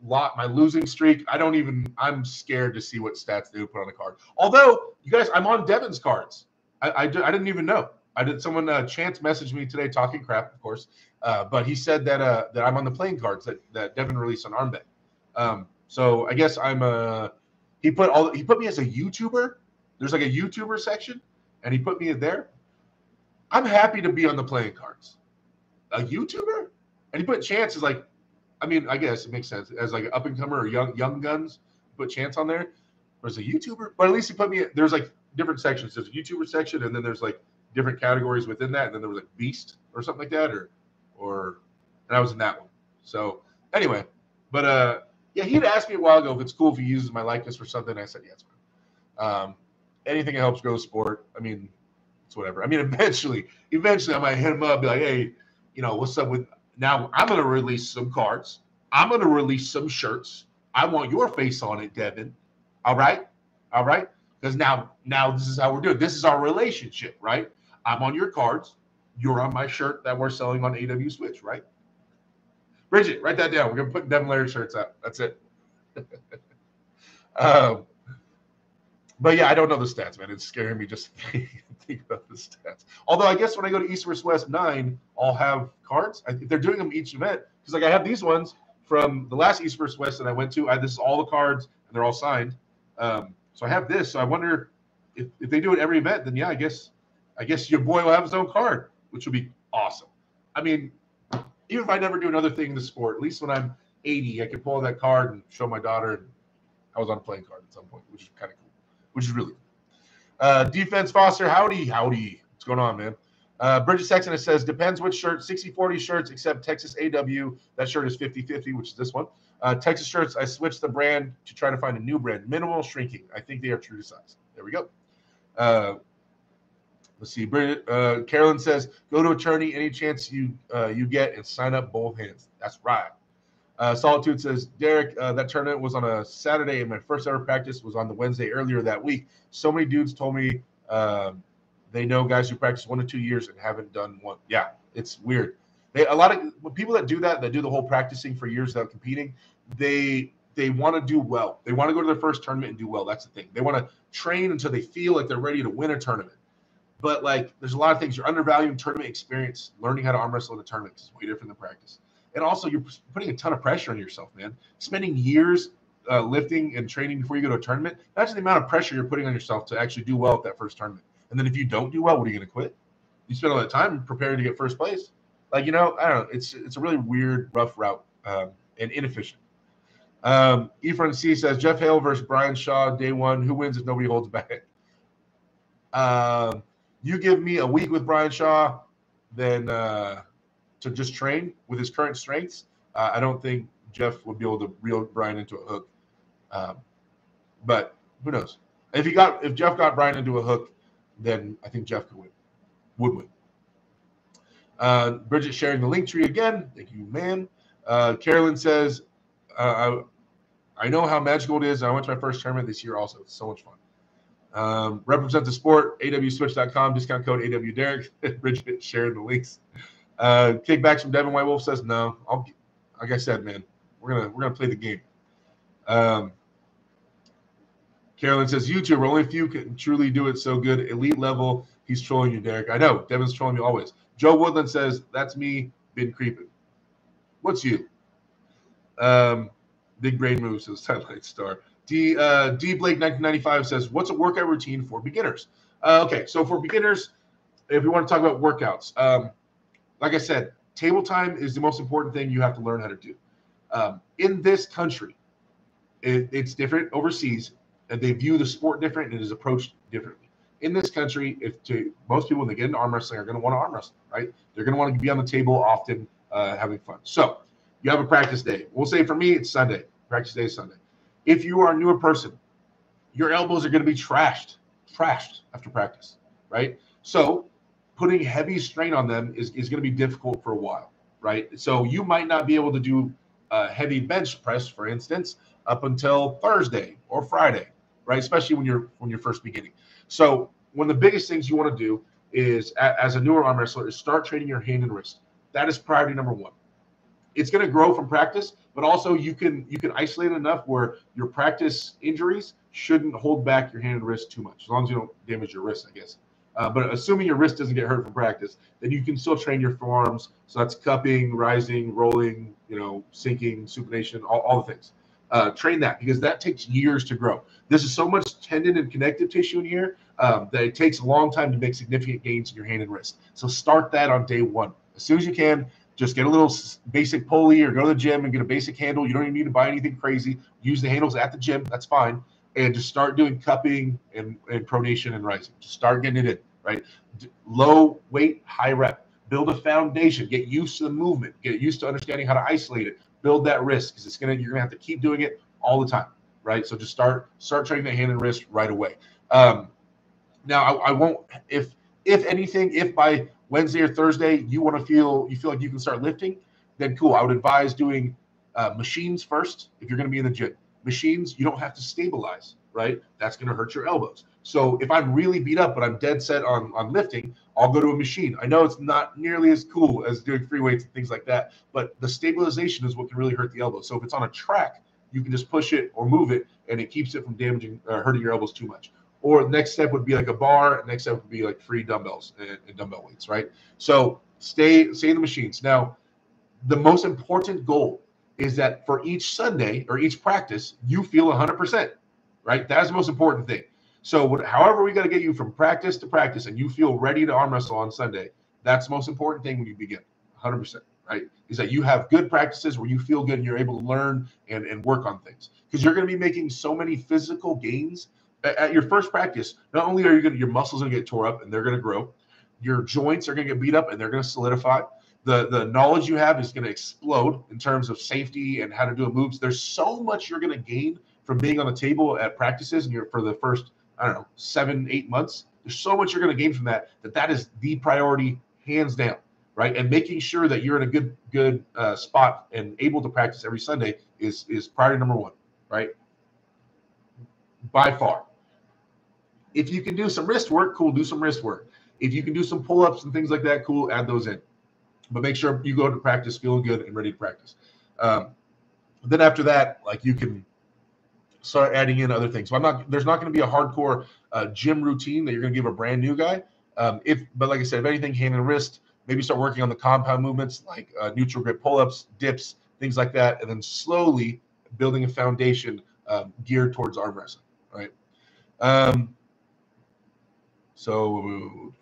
lot my losing streak, I don't even I'm scared to see what stats they would put on the card. Although you guys, I'm on Devon's cards. I I, I didn't even know. I did. Someone uh, chance messaged me today talking crap, of course, uh, but he said that uh, that I'm on the playing cards that that Devon released on Armbet. Um, so I guess I'm a. Uh, he put all he put me as a YouTuber. There's like a YouTuber section, and he put me in there. I'm happy to be on the playing cards. A YouTuber, and he put Chance chances like I mean, I guess it makes sense as like an up and comer or young young guns. Put Chance on there, as a YouTuber, but at least he put me. There's like different sections. There's a YouTuber section, and then there's like different categories within that, and then there was like Beast or something like that, or or and I was in that one. So anyway, but uh, Yeah, he'd asked me a while ago if it's cool if he uses my likeness for something. I said, yeah, it's. Um, anything that helps grow sport. I mean, it's whatever. I mean, eventually, eventually, I might hit him up, be like, hey, you know, what's up with now? I'm to release some cards. I'm to release some shirts. I want your face on it, Devon. All right, all right. Because now, now this is how we're doing. This is our relationship, right? I'm on your cards. You're on my shirt that we're selling on AW Switch, right? Bridget, write that down. We're gonna put Devon Larratt shirts up. That's it. um, but yeah, I don't know the stats, man. It's scaring me just to think about the stats. Although I guess when I go to East vs West nine, I'll have cards. If they're doing them each event, because like I have these ones from the last East vs West that I went to. I, this is all the cards, and they're all signed. Um, so I have this. So I wonder if, if they do it every event, then yeah, I guess I guess your boy will have his own card, which would be awesome. I mean, even if I never do another thing in the sport, at least when I'm 80, I can pull that card and show my daughter. I was on a playing card at some point, which is kind of cool, which is really. Uh, defense Foster, howdy, howdy. What's going on, man? Uh, Bridget Sexton, says, depends which shirt, 60 40 shirts, except Texas AW. That shirt is 50 50, which is this one. Uh, Texas shirts, I switched the brand to try to find a new brand. Minimal shrinking. I think they are true to size. There we go. Uh, let's see. Bridget, uh, Carolyn says, go to attorney any chance you uh, you get and sign up both hands. That's right. Uh, Solitude says, Derek, uh, that tournament was on a Saturday, and my first ever practice was on the Wednesday earlier that week. So many dudes told me um, they know guys who practice one to two years and haven't done one. Yeah, it's weird. They, a lot of people that do that, that do the whole practicing for years without competing, they they want to do well. They want to go to their first tournament and do well. That's the thing. They want to train until they feel like they're ready to win a tournament. But like, there's a lot of things you're undervaluing tournament experience. Learning how to arm wrestle in a tournament is way different than practice. And also, you're putting a ton of pressure on yourself, man. Spending years uh, lifting and training before you go to a tournament. That's the amount of pressure you're putting on yourself to actually do well at that first tournament. And then if you don't do well, what are you going to quit? You spend all that time preparing to get first place. Like you know, I don't know. It's it's a really weird, rough route um, and inefficient. Um, C says Jeff Hale versus Brian Shaw day one. Who wins if nobody holds back? Um, you give me a week with Brian Shaw, then uh, to just train with his current strengths. Uh, I don't think Jeff would be able to reel Brian into a hook. Um, but who knows? If he got if Jeff got Brian into a hook, then I think Jeff could win, would win. Uh, Bridget sharing the link tree again. Thank you, man. Uh, Carolyn says, uh, I, I know how magical it is. I went to my first tournament this year also. It's so much fun. Um, represent the sport, awswitch.com, discount code AWDerek. Bridget sharing the links. Uh, kickbacks from Devon White Wolf says, no. I'll, like I said, man, we're gonna we're gonna play the game. Um, Carolyn says, YouTuber, only few can truly do it so good. Elite level, he's trolling you, Derek. I know. Devon's trolling me always. Joe Woodland says, That's me, been creeping. What's you? Um, big brain moves says Satellite Star. D uh, D Blake 1995 says, What's a workout routine for beginners? Uh, okay, so for beginners, if we want to talk about workouts, um, like I said, table time is the most important thing you have to learn how to do. Um, in this country, it, it's different overseas and they view the sport different and it is approached differently. In this country, if to most people when they get into arm wrestling are going to want to arm wrestle, right? They're going to want to be on the table often, uh, having fun. So you have a practice day. We'll say for me, it's Sunday. Practice day is Sunday. If you are a newer person, your elbows are going to be trashed, trashed after practice, right? So putting heavy strain on them is, is going to be difficult for a while, right? So you might not be able to do a heavy bench press, for instance, up until Thursday or Friday, right? Especially when you're when you're first beginning. So one of the biggest things you want to do is as a newer arm wrestler is start training your hand and wrist. That is priority number one. It's going to grow from practice, but also you can you can isolate enough where your practice injuries shouldn't hold back your hand and wrist too much, as long as you don't damage your wrist, I guess. Uh, but assuming your wrist doesn't get hurt from practice, then you can still train your forearms. So that's cupping, rising, rolling, you know, sinking, supination, all, all the things uh, train that because that takes years to grow. This is so much tendon and connective tissue in here um, that it takes a long time to make significant gains in your hand and wrist. So start that on day one. As soon as you can, just get a little basic pulley or go to the gym and get a basic handle. You don't even need to buy anything crazy. Use the handles at the gym. That's fine. And just start doing cupping and, and pronation and rising. Just start getting it in, right? Low weight, high rep. Build a foundation. Get used to the movement. Get used to understanding how to isolate it build that wrist because it's gonna you're gonna have to keep doing it all the time, right? So just start start training the hand and wrist right away. Um, now I, I won't if if anything if by Wednesday or Thursday you want to feel you feel like you can start lifting, then cool. I would advise doing uh, machines first if you're going to be in the gym. Machines you don't have to stabilize, right? That's going to hurt your elbows. So if I'm really beat up but I'm dead set on on lifting, I'll go to a machine. I know it's not nearly as cool as doing free weights and things like that, but the stabilization is what can really hurt the elbow. So if it's on a track, you can just push it or move it, and it keeps it from damaging or uh, hurting your elbows too much. Or the next step would be like a bar. Next step would be like free dumbbells and, and dumbbell weights, right? So stay stay in the machines. Now, the most important goal is that for each Sunday or each practice, you feel 100%, right? That's the most important thing. So, however, we got to get you from practice to practice and you feel ready to arm wrestle on Sunday, that's the most important thing when you begin 100%, right? Is that you have good practices where you feel good and you're able to learn and, and work on things because you're going to be making so many physical gains at, your first practice. Not only are you going to, your muscles are going to get tore up and they're going to grow, your joints are going to get beat up and they're going to solidify. The, the knowledge you have is going to explode in terms of safety and how to do moves. There's so much you're going to gain from being on the table at practices and you're for the first I don't know, seven, eight months. There's so much you're going to gain from that that that is the priority, hands down, right? And making sure that you're in a good good uh, spot and able to practice every Sunday is is priority number one, right? By far. If you can do some wrist work, cool, do some wrist work. If you can do some pull ups and things like that, cool, add those in. But make sure you go to practice feeling good and ready to practice. Um, then after that, like you can start adding in other things. So I'm not there's not going to be a hardcore uh, gym routine that you're going to give a brand new guy. Um, if but like I said, if anything, hand and wrist, maybe start working on the compound movements like uh, neutral grip pull-ups, dips, things like that, and then slowly building a foundation um, geared towards arm wrestling. Right. Um, so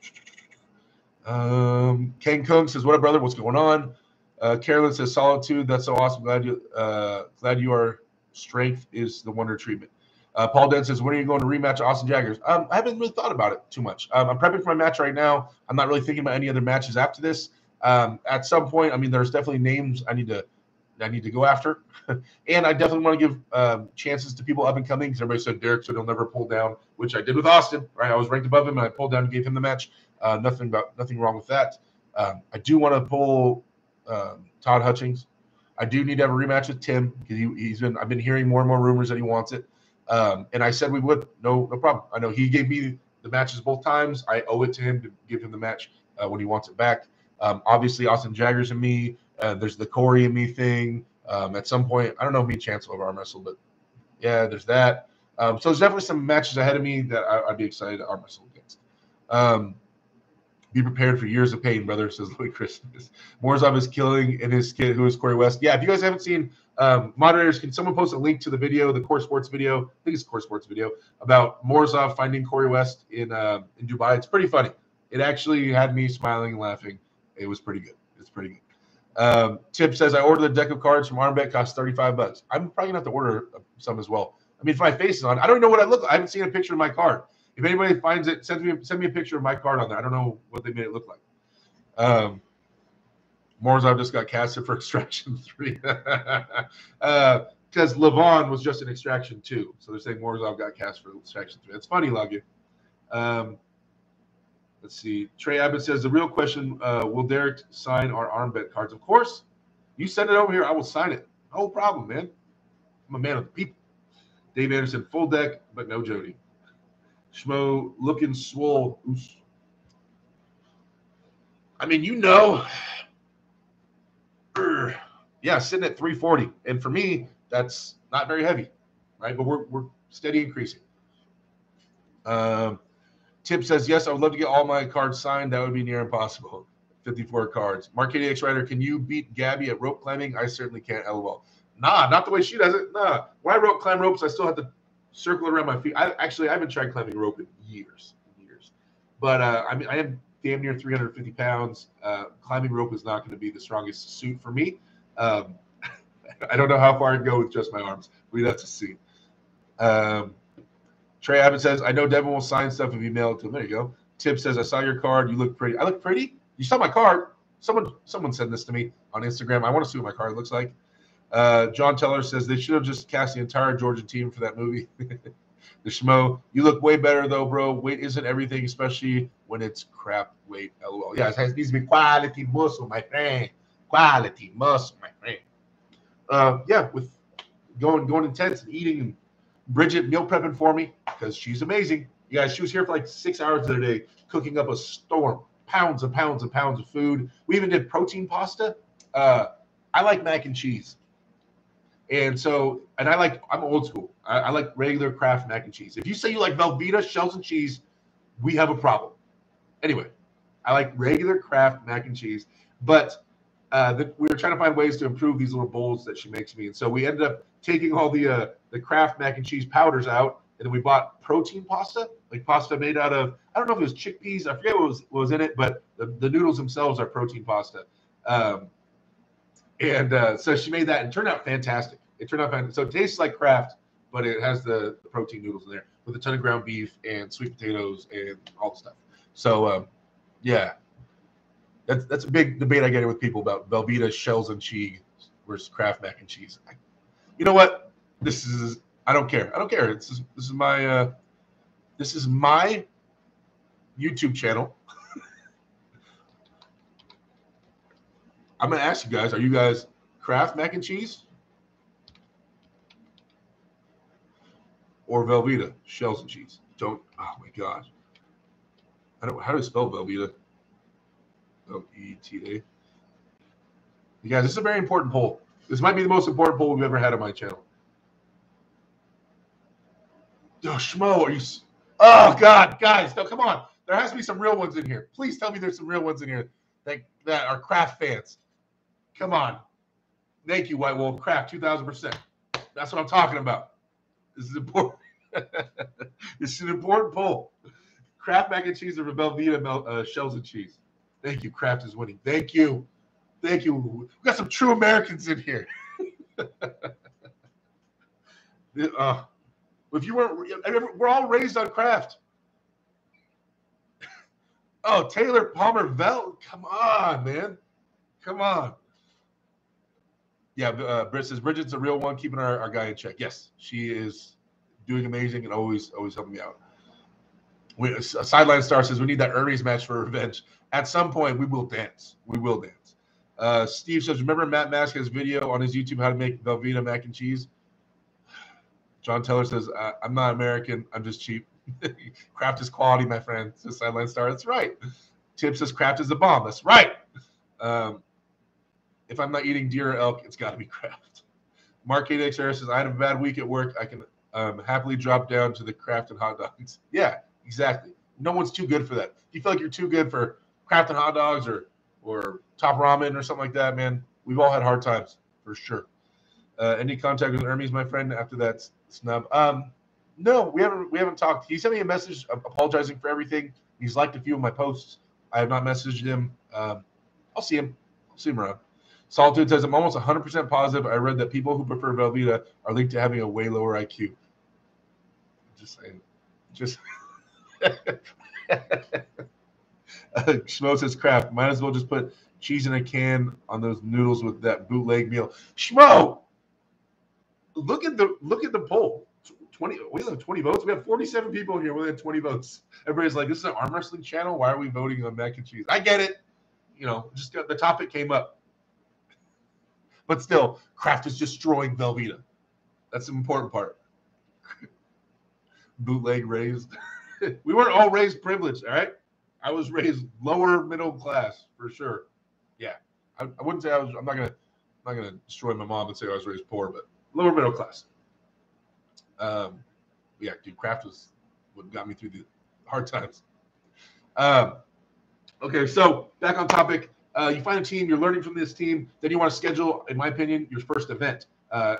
um, Ken Kung says, "What up, brother? What's going on?" Uh, Carolyn says, "Solitude. That's so awesome. Glad you uh, glad you are strength is the wonder treatment. Uh, Paul Den says, when are you going to rematch Austin Jaggers? Um, I haven't really thought about it too much. Um, I'm prepping for my match right now. I'm not really thinking about any other matches after this. Um, at some point, I mean, there's definitely names I need to I need to go after, and I definitely want to give um, chances to people up and coming because everybody said Derek said he'll never pull down, which I did with Austin. Right, I was ranked above him and I pulled down and gave him the match. Uh, nothing about nothing wrong with that. Um, I do want to pull um, Todd Hutchings. I do need to have a rematch with Tim because he, has been. I've been hearing more and more rumors that he wants it, um, and I said we would. No, no problem. I know he gave me the matches both times. I owe it to him to give him the match uh, when he wants it back. Um, obviously, Austin Jaggers and me. Uh, there's the Corey and me thing. Um, at some point, I don't know if me and Chance will arm wrestle, but yeah, there's that. Um, so there's definitely some matches ahead of me that I, would be excited to arm wrestle against. Be prepared for years of pain, brother, says Louis Christmas. Morozov is killing in his kid, who is Corey West. Yeah, if you guys haven't seen, um, moderators, can someone post a link to the video, the Core Sports video? I think it's Core Sports video about Morozov finding Corey West in uh, in Dubai. It's pretty funny. It actually had me smiling and laughing. It was pretty good. It's pretty good. Um, Tip says I ordered a deck of cards from Armbet, cost 35 bucks. I'm probably gonna have to order some as well. I mean, if my face is on, I don't know what I look like. I haven't seen a picture of my card. If anybody finds it, send me send me a picture of my card on there. I don't know what they made it look like. Um, Morozov just got casted for Extraction Three because uh, Levan was just an Extraction Two, so they're saying Morozov got cast for Extraction Three. It's funny, Loggy. Um, let's see. Trey Abbott says the real question: uh, Will Derek sign our arm bet cards? Of course. You send it over here, I will sign it. No problem, man. I'm a man of the people. Dave Anderson, full deck, but no Jody. Schmo looking swole. I mean, you know, yeah, sitting at 340. And for me, that's not very heavy, right? But we're, we're steady increasing. Um, Tip says, yes, I would love to get all my cards signed. That would be near impossible. 54 cards. Mark KDX writer, can you beat Gabby at rope climbing? I certainly can't. LOL. Nah, not the way she does it. Nah. When I rope climb ropes, I still have to circle around my feet. I actually I haven't tried climbing rope in years, years. But uh, I mean, I am damn near 350 pounds. Uh, climbing rope is not going to be the strongest suit for me. Um, I don't know how far I'd go with just my arms. But that's a suit. Um, Trey Abbott says, I know Devon will sign stuff if you mail it to him. There you go. Tip says, I saw your card. You look pretty. I look pretty? You saw my card? Someone someone sent this to me on Instagram. I want to see what my card looks like. Uh, John Teller says they should have just cast the entire Georgia team for that movie. the schmo, you look way better though, bro. Weight isn't everything, especially when it's crap weight. LOL. Yeah, it needs to be quality muscle, my friend. Quality muscle, my friend. Uh, yeah, with going going intense and eating and Bridget meal prepping for me because she's amazing. You guys, she was here for like six hours the other day, cooking up a storm, pounds and pounds and pounds of food. We even did protein pasta. Uh, I like mac and cheese. And so, and I like, I'm old school. I, I, like regular Kraft mac and cheese. If you say you like Velveeta, shells and cheese, we have a problem. Anyway, I like regular Kraft mac and cheese. But uh, the, we were trying to find ways to improve these little bowls that she makes me. And so we ended up taking all the uh, the Kraft mac and cheese powders out, and then we bought protein pasta, like pasta made out of I don't know if it was chickpeas. I forget what was what was in it, but the, the noodles themselves are protein pasta. Um, and uh, so she made that and turned out fantastic. It turned out fantastic. So it tastes like Kraft, but it has the, the, protein noodles in there with a ton of ground beef and sweet potatoes and all the stuff. So um, yeah, that's that's a big debate I get with people about Velveeta shells and cheese versus Kraft mac and cheese. I, you know what? This is I don't care. I don't care. This is this is my uh, this is my YouTube channel. I'm gonna ask you guys: Are you guys Kraft mac and cheese or Velveeta shells and cheese? Don't. Oh my gosh. I don't. How do you spell Velveeta? O E T A. You guys, this is a very important poll. This might be the most important poll we've ever had on my channel. Oh, Schmo, are you? Oh God, guys, no, come on. There has to be some real ones in here. Please tell me there's some real ones in here that that are Kraft fans. Come on. Thank you, White Wolf. Kraft, 2000%. That's what I'm talking about. This is important. this is an important poll. Kraft mac and cheese or Velveeta uh, shells and cheese? Thank you. Kraft is winning. Thank you. Thank you. We got some true Americans in here. uh, if you weren't, we're all raised on Kraft. oh, Taylor Palmer Vel. Come on, man. Come on. Yeah, uh, Britt says Bridget's a real one, keeping our, our guy in check. Yes, she is doing amazing and always always helping me out. We, a sideline star says we need that Ernie's match for revenge. At some point, we will dance. We will dance. Uh, Steve says, remember Matt Maska's video on his YouTube how to make Velveeta mac and cheese? John Teller says, I'm not American. I'm just cheap. Kraft is quality, my friend. Says Sideline Star. That's right. Tip says Kraft is a bomb. That's right. Um, if I'm not eating deer or elk, it's got to be Kraft. Mark ADXR says, I had a bad week at work. I can um, happily drop down to the Kraft and hot dogs. Yeah, exactly. No one's too good for that. If you feel like you're too good for Kraft and hot dogs or or top ramen or something like that, man, we've all had hard times for sure. Uh, any contact with Hermes, my friend, after that snub? Um, no, we haven't. We haven't talked. He sent me a message apologizing for everything. He's liked a few of my posts. I have not messaged him. Um, I'll see him. I'll see him around. Solitude says, I'm almost 100% positive. I read that people who prefer Velveeta are linked to having a way lower IQ. Just saying. Just. Uh, Schmo says, crap. Might as well just put cheese in a can on those noodles with that bootleg meal. Schmo, look at the look at the poll. 20 we have 20 votes. We have 47 people here. We have 20 votes. Everybody's like, this is an arm wrestling channel. Why are we voting on mac and cheese? I get it. You know, just the topic came up. But still, Kraft is destroying Velveeta. That's the important part. Bootleg raised. we weren't all raised privileged, all right? I was raised lower middle class for sure. Yeah. I, I wouldn't say I was I'm not gonna I'm not gonna destroy my mom and say I was raised poor, but lower middle class. Um yeah, dude, Kraft was what got me through the hard times. Um okay, so back on topic. Uh, you find a team, you're learning from this team, then you want to schedule, in my opinion, your first event. Uh,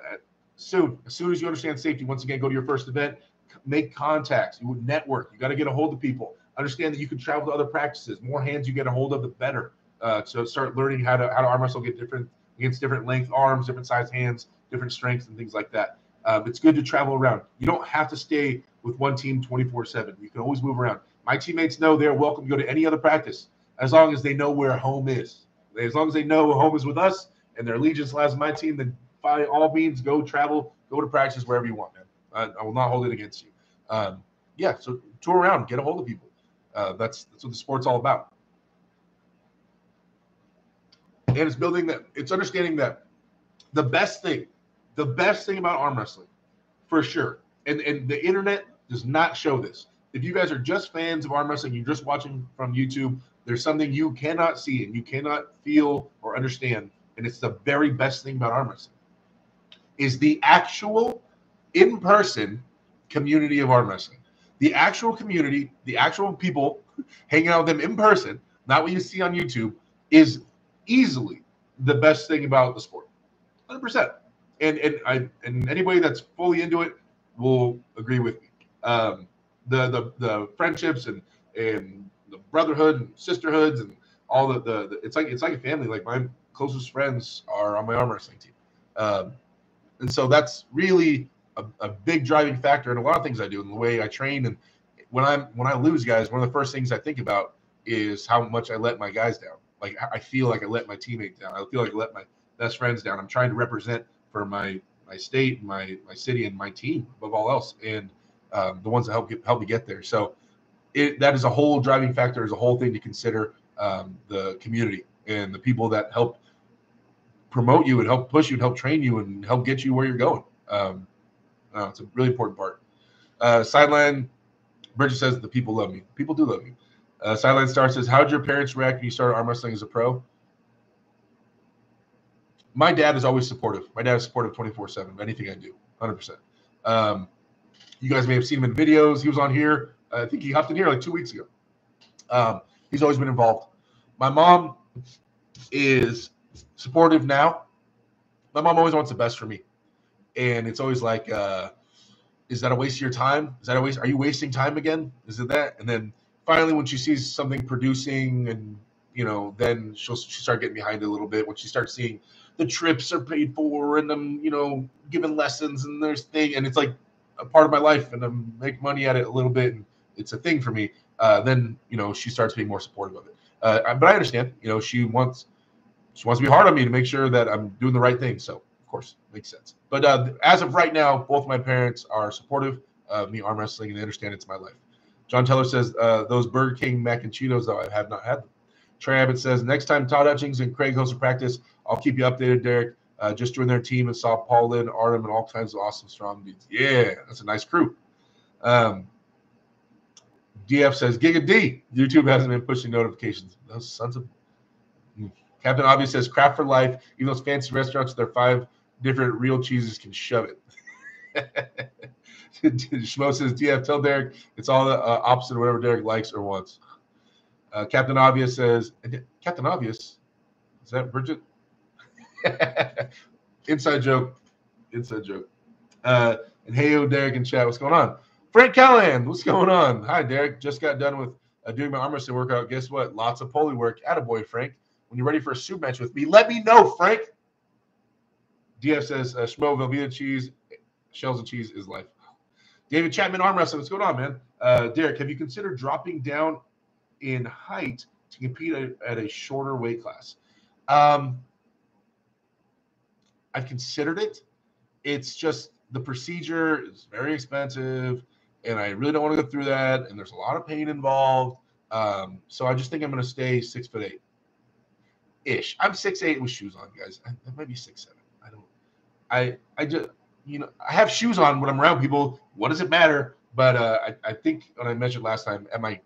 soon, as soon as you understand safety, once again, go to your first event, make contacts, you would network, you got to get a hold of people. Understand that you can travel to other practices. More hands you get a hold of, the better. Uh, so start learning how to how to arm wrestle, get different against different length arms, different size hands, different strengths, and things like that. Um, it's good to travel around. You don't have to stay with one team 24 7. You can always move around. My teammates know they're welcome to go to any other practice as long as they know where home is. As long as they know home is with us and their allegiance lies in my team, then by all means, go travel, go to practice wherever you want, man. I, I will not hold it against you. Um, yeah, so tour around, get a hold of people. Uh, that's that's what the sport's all about. And it's building that. It's understanding that the best thing, the best thing about arm wrestling, for sure, and and the internet does not show this. If you guys are just fans of arm wrestling, you're just watching from YouTube, there's something you cannot see and you cannot feel or understand, and it's the very best thing about arm wrestling. Is the actual in-person community of arm wrestling. The actual community, the actual people hanging out with them in person, not what you see on YouTube, is easily the best thing about the sport. 100%. And and I and anybody that's fully into it will agree with me. Um, the the the friendships and and the brotherhood and sisterhoods and all the, the, the it's like it's like a family. Like my closest friends are on my arm wrestling team, um, and so that's really a, a big driving factor in a lot of things I do and the way I train. And when I'm when I lose guys, one of the first things I think about is how much I let my guys down. Like I feel like I let my teammate down. I feel like I let my best friends down. I'm trying to represent for my my state, my my city, and my team above all else, and um, the ones that help get, help me get there. So it, that is a whole driving factor, is a whole thing to consider. Um, the community and the people that help promote you and help push you and help train you and help get you where you're going. Um, uh, it's a really important part. Uh, sideline Bridget says the people love me. People do love me. Uh, sideline star says, "How did your parents react when you started arm wrestling as a pro?" My dad is always supportive. My dad is supportive 24 7 of anything I do, 100%. Um, you guys may have seen him in videos. He was on here. I think he hopped in here like two weeks ago. Um, he's always been involved. My mom is supportive now. My mom always wants the best for me, and it's always like, uh, "Is that a waste of your time? Is that a waste? Are you wasting time again? Is it that?" And then finally, when she sees something producing, and you know, then she'll she start getting behind it a little bit. When she starts seeing the trips are paid for, and I'm you know given lessons, and there's thing, and it's like a part of my life, and I'm make money at it a little bit, and it's a thing for me. Uh, then you know she starts being more supportive of it. Uh, but I understand, you know, she wants she wants to be hard on me to make sure that I'm doing the right thing. So of course, makes sense. But uh, as of right now, both my parents are supportive of me arm wrestling, and they understand it's my life. John Teller says uh, those Burger King mac and Cheetos, though I have not had them. Trey Abbott says next time Todd Hutchings and Craig host a practice, I'll keep you updated, Derek. Uh, just joined their team and saw Paul Lynn, Artem, and all kinds of awesome strong dudes. Yeah, that's a nice crew. Um, DF says Giga D. YouTube hasn't been pushing notifications. Those sons of hmm. Captain Obvious says Kraft for life. Even those fancy restaurants, their five different real cheeses can shove it. Schmo says DF tell Derek it's all the uh, opposite of whatever Derek likes or wants. Uh, Captain Obvious says Captain Obvious is that Bridget? Inside joke. Inside joke. Uh, and hey, yo, Derek in chat, what's going on? Frank Callahan, what's going on? Hi, Derek. Just got done with uh, doing my arm wrestling workout. Guess what? Lots of pulley work. Attaboy, Frank. When you're ready for a soup match with me, let me know, Frank. DF says, uh, Schmo, Velveeta cheese, shells and cheese is life. David Chapman, arm wrestling. What's going on, man? Uh, Derek, have you considered dropping down in height to compete at, at a shorter weight class? Um, I've considered it. It's just the procedure is very expensive, and I really don't want to go through that. And there's a lot of pain involved. Um, so I just think I'm going to stay six foot eight ish. I'm six eight with shoes on, guys. I, might be six seven. I don't. I I just you know I have shoes on when I'm around people. What does it matter? But uh, I, I think when I mentioned last time at my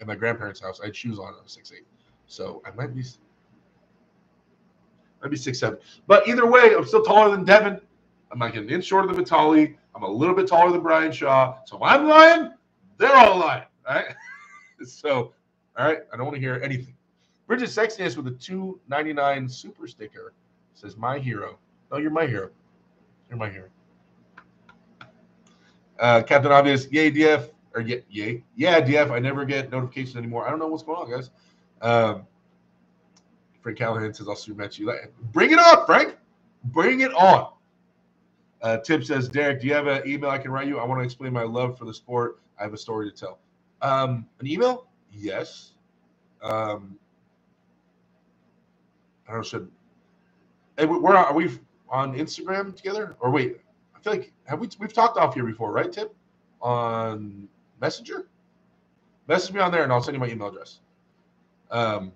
at my grandparents' house, I had shoes on. I was six eight, so I might be maybe six seven. But either way, I'm still taller than Devon. I'm like an inch shorter than Vitali. I'm a little bit taller than Brian Shaw. So I'm lying. They're all lying. All right. so, all right. I don't want to hear anything. Bridget Sexiness with a 299 super sticker says, My hero. No, you're my hero. You're my hero. Uh, Captain Obvious, yay, DF. Or yay, yay. Yeah, DF. I never get notifications anymore. I don't know what's going on, guys. Um, Frank Callahan says, I'll soon match you. Bring it on, Frank. Bring it on. Uh, Tip says, Derek, do you have an email I can write you? I want to explain my love for the sport. I have a story to tell. Um, an email? Yes. Um, I don't know. Should hey, where are we? on Instagram together? Or wait, I feel like have we we've talked off here before, right, Tip? On Messenger? Message me on there and I'll send you my email address. Um,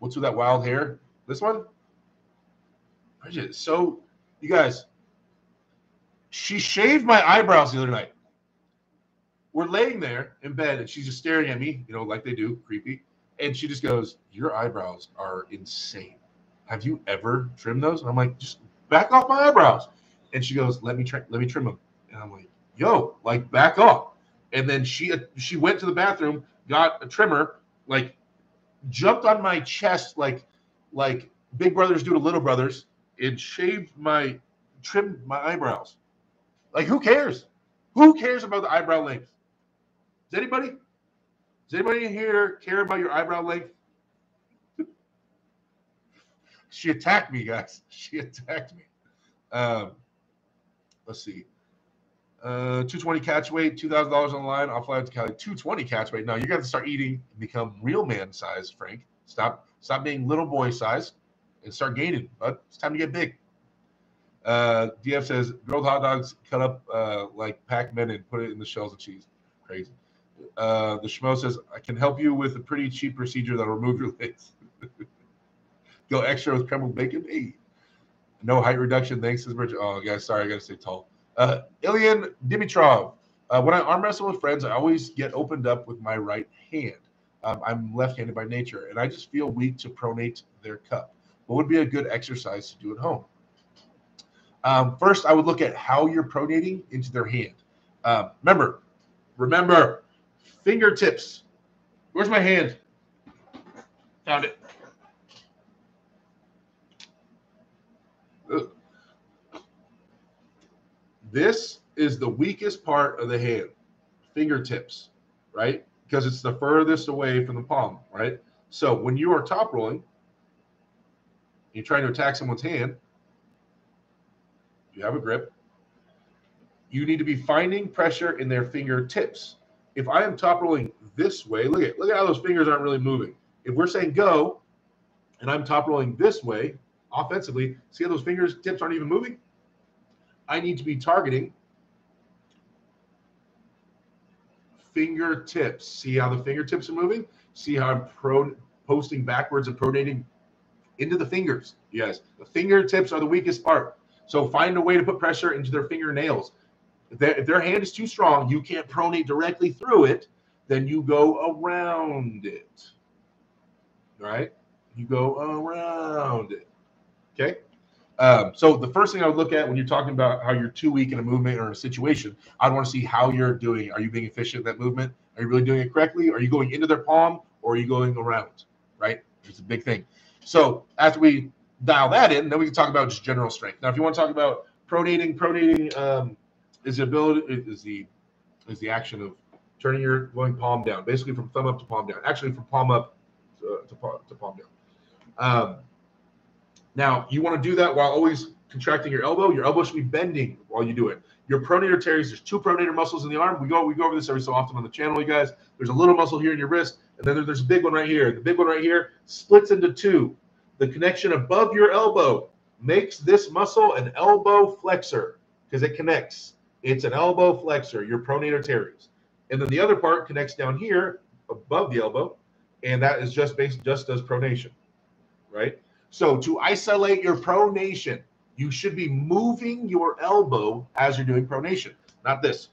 what's with that wild hair? This one? So you guys, she shaved my eyebrows the other night. We're laying there in bed and she's just staring at me, you know, like they do, creepy. And she just goes, Your eyebrows are insane. Have you ever trimmed those? And I'm like, just back off my eyebrows. And she goes, Let me try, let me trim them. And I'm like, yo, like back off. And then she uh, she went to the bathroom, got a trimmer, like jumped on my chest like like big brothers do to little brothers, and shaved my trimmed my eyebrows. Like who cares? Who cares about the eyebrow length? Does anybody? Does anybody here care about your eyebrow length? she attacked me, guys. She attacked me. Um, let's see. Uh, 220 catch weight, two thousand dollars on the line. I'll fly out to Cali. 220 catch weight. Now you got to start eating and become real man size, Frank. Stop, stop being little boy size, and start gaining. But it's time to get big. Uh, DF says grilled hot dogs cut up uh, like Pac-Man and put it in the shells of cheese. Crazy. Uh, the schmo says I can help you with a pretty cheap procedure that'll remove your legs. Go extra with crumbled bacon. Hey, no height reduction. Thanks, says Rich. Oh, guys, sorry, I gotta stay tall. Uh, Ilian Dimitrov. Uh, when I arm wrestle with friends, I always get opened up with my right hand. Um, I'm left-handed by nature, and I just feel weak to pronate their cup. What would be a good exercise to do at home? Um, first, I would look at how you're pronating into their hand. Um, remember, remember, fingertips. Where's my hand? Found it. This is the weakest part of the hand, fingertips, right? Because it's the furthest away from the palm, right? So when you are top rolling, you're trying to attack someone's hand, you have a grip, you need to be finding pressure in their fingertips. If I am top rolling this way, look at look at how those fingers aren't really moving. If we're saying go, and I'm top rolling this way offensively, see how those fingers tips aren't even moving? I need to be targeting fingertips. See how the fingertips are moving? See how I'm pro posting backwards and pronating into the fingers. Yes, the fingertips are the weakest part. So find a way to put pressure into their fingernails. If, if their hand is too strong, you can't pronate directly through it. Then you go around it. Right? You go around it. Okay. Um, so the first thing I would look at when you're talking about how you're too weak in a movement or a situation, I'd want to see how you're doing. Are you being efficient in that movement? Are you really doing it correctly? Are you going into their palm or are you going around? Right? It's a big thing. So after we dial that in, then we can talk about just general strength. Now, if you want to talk about pronating, pronating um, is the ability is the is the action of turning your going palm down, basically from thumb up to palm down. Actually, from palm up to, to, palm, to palm down. Um, now, you want to do that while always contracting your elbow. Your elbow should be bending while you do it. Your pronator teres, there's two pronator muscles in the arm. We go we go over this every so often on the channel, you guys. There's a little muscle here in your wrist, and then there's a big one right here. The big one right here splits into two. The connection above your elbow makes this muscle an elbow flexor because it connects. It's an elbow flexor, your pronator teres. And then the other part connects down here above the elbow, and that is just based just does pronation, right? So to isolate your pronation, you should be moving your elbow as you're doing pronation, not this.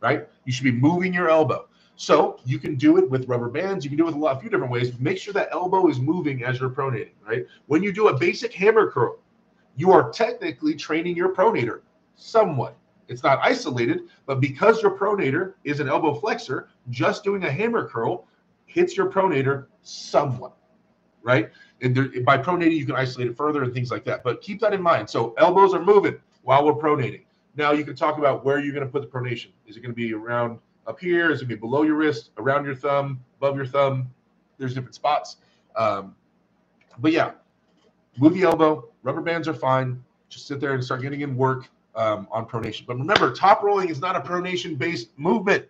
Right? You should be moving your elbow. So you can do it with rubber bands. You can do it with a lot, a few different ways. Make sure that elbow is moving as you're pronating. Right? When you do a basic hammer curl, you are technically training your pronator somewhat. It's not isolated, but because your pronator is an elbow flexor, just doing a hammer curl hits your pronator somewhat right? And there, by pronating, you can isolate it further and things like that. But keep that in mind. So elbows are moving while we're pronating. Now you can talk about where you're going to put the pronation. Is it going to be around up here? Is it to be below your wrist, around your thumb, above your thumb? There's different spots. Um, but yeah, move the elbow. Rubber bands are fine. Just sit there and start getting in work um, on pronation. But remember, top rolling is not a pronation based movement.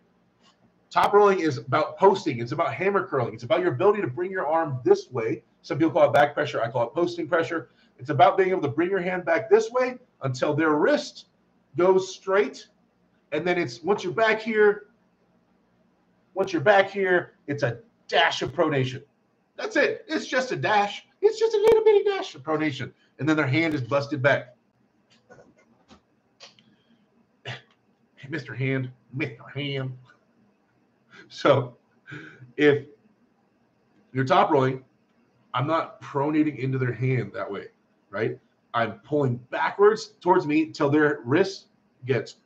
Top rolling is about posting. It's about hammer curling. It's about your ability to bring your arm this way. Some people call it back pressure. I call it posting pressure. It's about being able to bring your hand back this way until their wrist goes straight. And then it's once you're back here, once you're back here, it's a dash of pronation. That's it. It's just a dash. It's just a little bitty dash of pronation. And then their hand is busted back. Mr. Hand, Mr. Hand. So if you're top rolling, I'm not pronating into their hand that way, right? I'm pulling backwards towards me till their wrist gets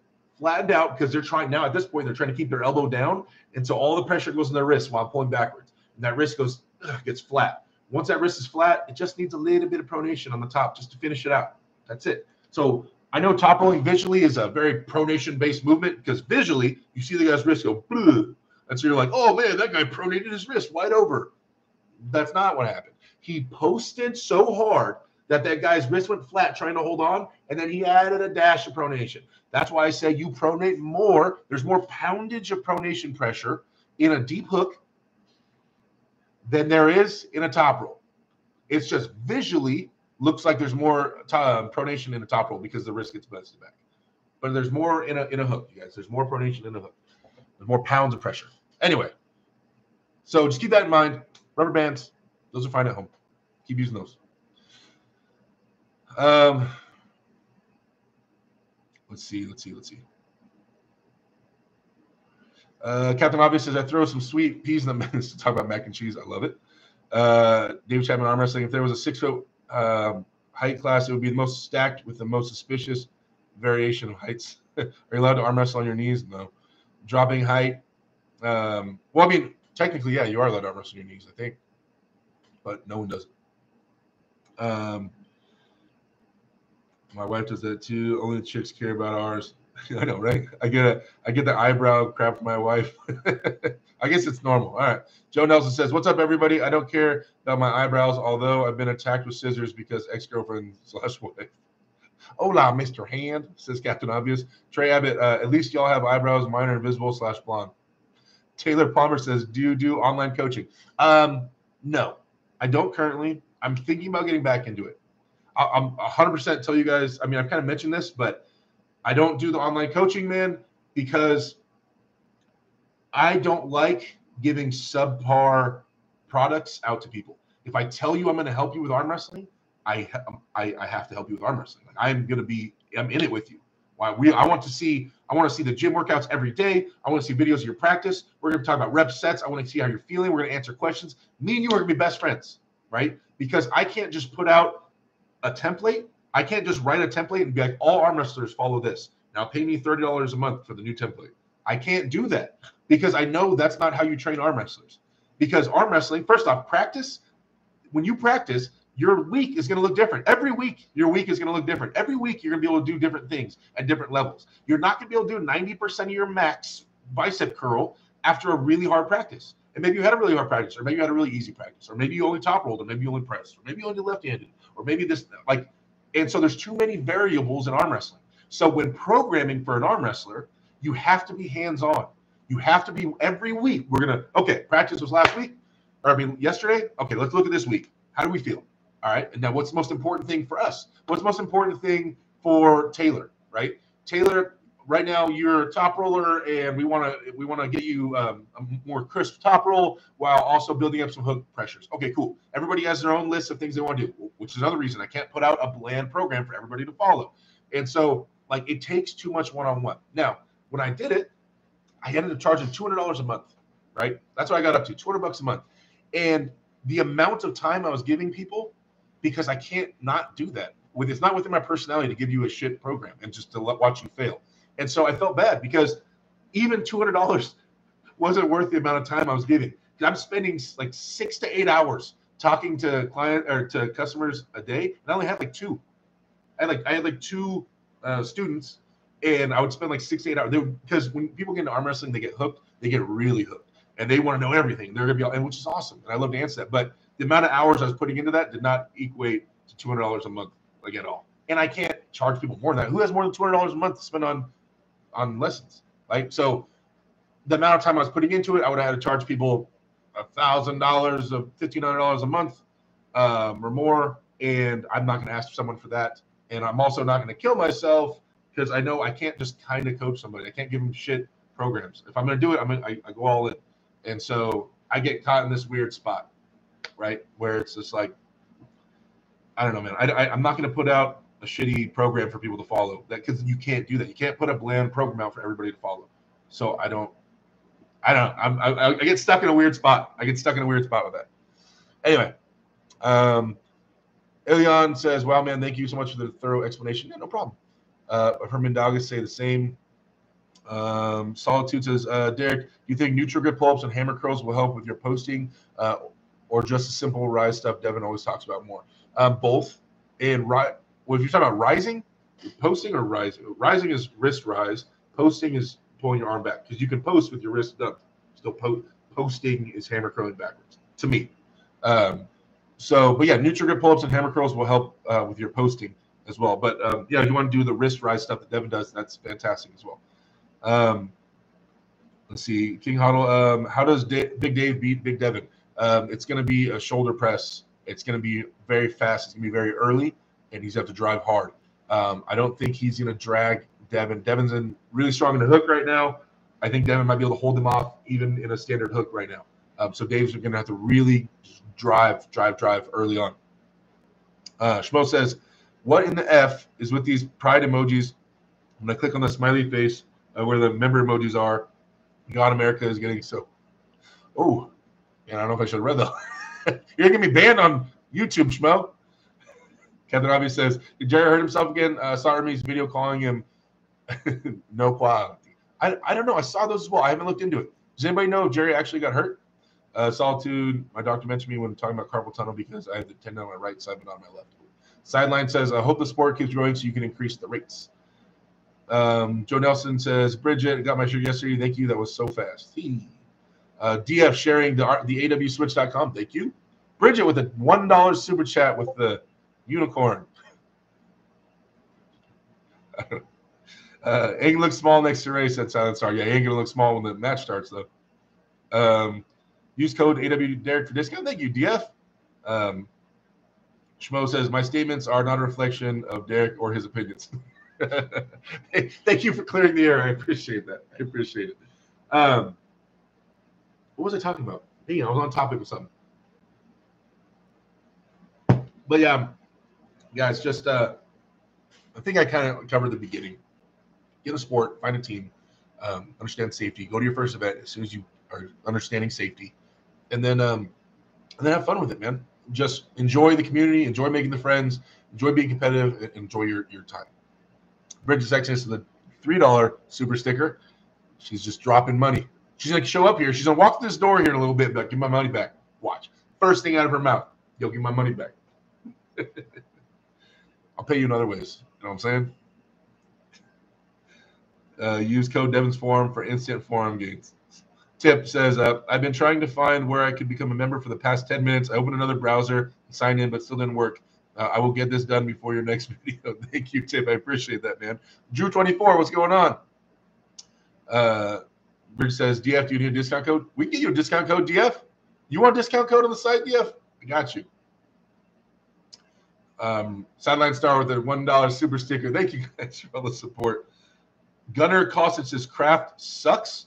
flattened out because they're trying now at this point they're trying to keep their elbow down. And so all the pressure goes in their wrist while pulling backwards. And that wrist goes ugh, gets flat. Once that wrist is flat it just needs a little bit of pronation on the top just to finish it out. That's it. So I know top rolling visually is a very pronation based movement because visually you see the guy's wrist go Bleh. and so you're like oh man that guy pronated his wrist wide over. That's not what happened. He posted so hard that that guy's wrist went flat trying to hold on, and then he added a dash of pronation. That's why I say you pronate more. There's more poundage of pronation pressure in a deep hook than there is in a top roll. It's just visually looks like there's more t- uh, pronation in a top roll because the wrist gets busted back. But there's more in a in a hook, you guys. There's more pronation in a hook. There's more pounds of pressure. Anyway, so just keep that in mind. Rubber bands, those are fine at home. Keep using those. Um, let's see, let's see, let's see. Uh, Captain Obvious says I throw some sweet peas in the mix to talk about mac and cheese. I love it. Uh, David Chapman arm wrestling. If there was a six foot um, height class, it would be the most stacked with the most suspicious variation of heights. Are you allowed to arm wrestle on your knees? No. Dropping height. Um, well, I mean, technically, yeah, you are allowed to arm wrestle on your knees, I think, but no one does it. Um, my wife does that too. Only chicks care about ours. I know, right? I get a I get the eyebrow crap from my wife. I guess it's normal. All right. Joe Nelson says, "What's up, everybody? I don't care about my eyebrows, although I've been attacked with scissors because ex-girlfriend slash wife." Hola, Mr. Hand, says Captain Obvious. Trey Abbott, uh, at least y'all have eyebrows. Mine are invisible slash blonde. Taylor Palmer says, "Do you do online coaching?" Um, no, I don't currently. I'm thinking about getting back into it. I'm 100% tell you guys. I mean, I've kind of mentioned this, but I don't do the online coaching, man, because I don't like giving subpar products out to people. If I tell you I'm going to help you with arm wrestling, I, um, I, I have to help you with arm wrestling. Like I'm going to be, I'm in it with you. Why we? I want to see. I want to see the gym workouts every day. I want to see videos of your practice. We're going to talk about rep sets. I want to see how you're feeling. We're going to answer questions. Me and you are going to be best friends, right? Because I can't just put out a template, I can't just write a template and be like, all arm wrestlers follow this. Now pay me $30 a month for the new template. I can't do that because I know that's not how you train arm wrestlers. Because arm wrestling, first off, practice, when you practice, your week is going to look different. Every week, your week is going to look different. Every week, you're going to be able to do different things at different levels. You're not going to be able to do 90% of your max bicep curl after a really hard practice. And maybe you had a really hard practice, or maybe you had a really easy practice, or maybe you only top rolled, or maybe you only pressed, or maybe you only left handed, or maybe this like and so there's too many variables in arm wrestling. So when programming for an arm wrestler you have to be hands-on. You have to be every week we're gonna okay practice was last week or i mean yesterday? Okay let's look at this week. How do we feel? All right and now what's the most important thing for us? What's the most important thing for taylor right? Taylor right now you're a top roller and we want to we want to get you um, a more crisp top roll while also building up some hook pressures. Okay cool. Everybody has their own list of things they want to do which is another reason i can't put out a bland program for everybody to follow. And so like it takes too much one-on-one. Now when i did it i ended up charging $200 a month right? That's what i got up to 200 bucks a month. And the amount of time i was giving people because i can't not do that with it's not within my personality to give you a shit program and just to let, watch you fail and so I felt bad because even $200 wasn't worth the amount of time I was giving. I'm spending like six to eight hours talking to client or to customers a day, and I only had like two. I had like I had like two uh, students, and I would spend like six to eight hours. Because when people get into arm wrestling, they get hooked. They get really hooked, and they want to know everything. They're gonna be, all, and which is awesome, and I love to answer that. But the amount of hours I was putting into that did not equate to two hundred dollars a month, like at all. And I can't charge people more than that. Who has more than two hundred dollars a month to spend on on lessons, right? So the amount of time I was putting into it, I would have had to charge people a thousand dollars of fifteen hundred dollars a month um, or more, and I'm not going to ask someone for that. And I'm also not going to kill myself because I know I can't just kind of coach somebody. I can't give them shit programs. If I'm going to do it, I'm gonna, I, I go all in. And so I get caught in this weird spot, right, where it's just like, I don't know, man. I, I I'm not going to put out a shitty program for people to follow. That because you can't do that. You can't put a bland program out for everybody to follow. So I don't. I don't. I'm, I, I get stuck in a weird spot. I get stuck in a weird spot with that. Anyway, um, Elion says, "Wow, man, thank you so much for the thorough explanation." Yeah, no problem. Uh, Douglas say the same. Um, Solitude says, uh, Derek, do you think neutral grip pull-ups and hammer curls will help with your posting, uh, or just the simple rise stuff Devon always talks about more? Um, both. And right, well, if you're talking about rising, posting or rising, rising is wrist rise. Posting is pulling your arm back because you can post with your wrist up. Still, po- posting is hammer curling backwards. To me, um, so but yeah, neutral grip pull-ups and hammer curls will help uh, with your posting as well. But um, yeah, if you want to do the wrist rise stuff that Devon does, that's fantastic as well. Um, let's see, King Huddle. Um, how does Big Dave beat Big Devon? Um, it's going to be a shoulder press. It's going to be very fast. It's going to be very early, and he's have to drive hard. Um, I don't think he's going to drag Devon. Devon's in really strong in the hook right now. I think Devon might be able to hold him off even in a standard hook right now. Um, so Dave's going to have to really drive, drive, drive early on. Uh, says, "What in the f is with these pride emojis?" When I click on the smiley face uh, where the member emojis are, God America is getting so. Oh, and I don't know if I should have read that. You're gonna me banned on YouTube, Schmo. Captain Obby says, Did Jerry hurt himself again? Uh, saw Hermes video calling him no quality. I, I don't know. I saw those as well. I haven't looked into it. Does anybody know if Jerry actually got hurt? Uh, Solitude, my doctor mentioned me when talking about carpal tunnel because I have the tendon on my right side but not on my left. Sideline says, I hope the sport keeps growing so you can increase the rates. Um, Joe Nelson says, Bridget, got my shirt yesterday. Thank you. That was so fast. Uh, DF sharing the the awswitch.com. Thank you. Bridget with a $1 super chat with the unicorn. uh, ain't look small next to race. That's Silent Star. Yeah, ain't gonna look small when the match starts though. Um, use code AW Derek for discount. Thank you, DF. Um, Schmo says my statements are not a reflection of Derek or his opinions. Thank you for clearing the air. I appreciate that. I appreciate it. Um, what was I talking about? Hey, I was on topic with something. But yeah, guys, just uh, I think I kind of covered the beginning. Get a sport, find a team, um, understand safety. Go to your first event as soon as you are understanding safety, and then um, and then have fun with it, man. Just enjoy the community, enjoy making the friends, enjoy being competitive, enjoy your your time. Bridges Exodus with the three dollar super sticker. She's just dropping money. She's like, show up here. She's gonna walk through this door here in a little bit, but give my money back. Watch. First thing out of her mouth, you'll give my money back. I'll pay you in other ways. You know what I'm saying? Uh, use code Devon's Forum for instant forum gains. Tip says, uh, I've been trying to find where I could become a member for the past 10 minutes. I opened another browser, signed in, but still didn't work. Uh, I will get this done before your next video. Thank you, Tip. I appreciate that, man. Drew24, what's going on? Uh, Bridge says, DF, do you need a discount code? We can get you a discount code, DF. You want a discount code on the site, DF? I got you. Um, Sideline Star with a $1 super sticker. Thank you guys for all the support. Gunner Costin says, Kraft sucks.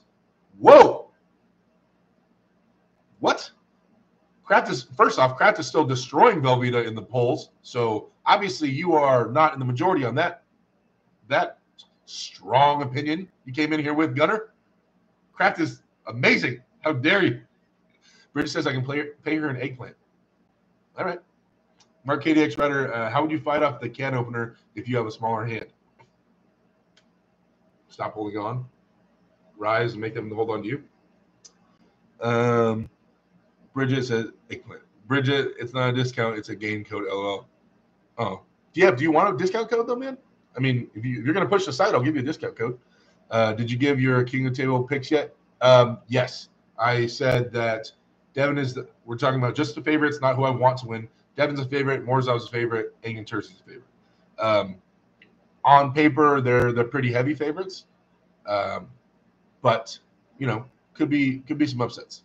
Whoa. What? Kraft is first off, Kraft is still destroying Velveeta in the polls. So obviously you are not in the majority on that that strong opinion you came in here with, Gunner. Kraft is amazing. How dare you? Bridget says I can play, pay her an eggplant. All right. Mark KDX Rider, uh, how would you fight off the can opener if you have a smaller hand? Stop holding on. Rise and make them hold on to you. Um, Bridget says. Bridget, it's not a discount, it's a gain code. LOL. Oh, yeah. Do you want a discount code though, man? I mean, if, you, are going to push the site, I'll give you a discount code. Uh, did you give your King of Table picks yet? Um, yes. I said that Devon is the, we're talking about just the favorites, not who I want to win. Devon's a favorite, Morozov's a favorite, Engin Terzi's a favorite. Um, on paper, they're they're pretty heavy favorites. Um, but you know, could be could be some upsets.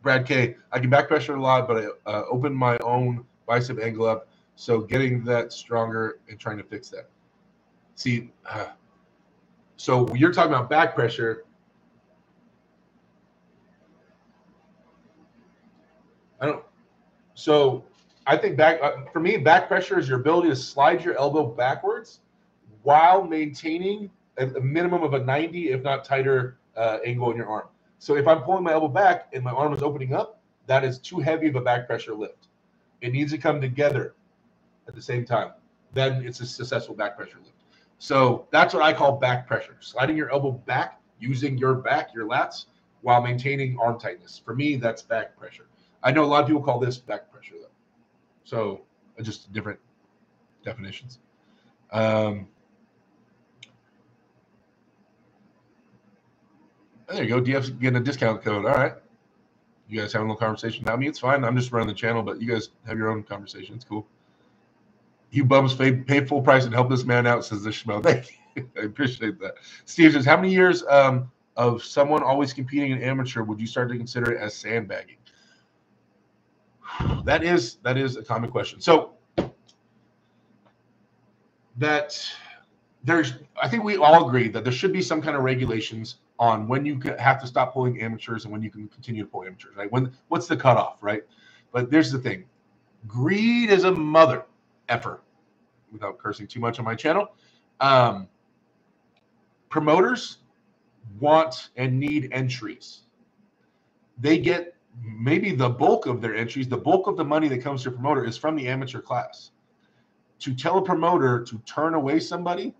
Brad K. I can back pressure a lot, but I uh, open my own bicep angle up So getting that stronger and trying to fix that. See, uh, so you're talking about back pressure. I don't. So I think back uh, for me, back pressure is your ability to slide your elbow backwards while maintaining a, a minimum of a 90, if not tighter, uh, angle in your arm. So if I'm pulling my elbow back and my arm is opening up, that is too heavy of a back pressure lift. It needs to come together at the same time. Then it's a successful back pressure lift. So that's what I call back pressure. Sliding your elbow back using your back, your lats, while maintaining arm tightness. For me, that's back pressure. I know a lot of people call this back pressure though. So just different definitions. Um, there you go. DF's getting a discount code. All right. You guys having a little conversation about me? It's fine. I'm just running the channel, but you guys have your own conversation. It's cool. You bums pay, pay full price and help this man out, says the Schmo. Thank you. I appreciate that. Steve says, How many years um, of someone always competing in amateur would you start to consider it as sandbagging? That is that is a common question. So that there's I think we all agree that there should be some kind of regulations on when you have to stop pulling amateurs and when you can continue to pull amateurs, right? When what's the cutoff, right? But there's the thing. Greed is a mother effer, without cursing too much on my channel. Um, promoters want and need entries. They get maybe the bulk of their entries, the bulk of the money that comes to a promoter is from the amateur class. To tell a promoter to turn away somebody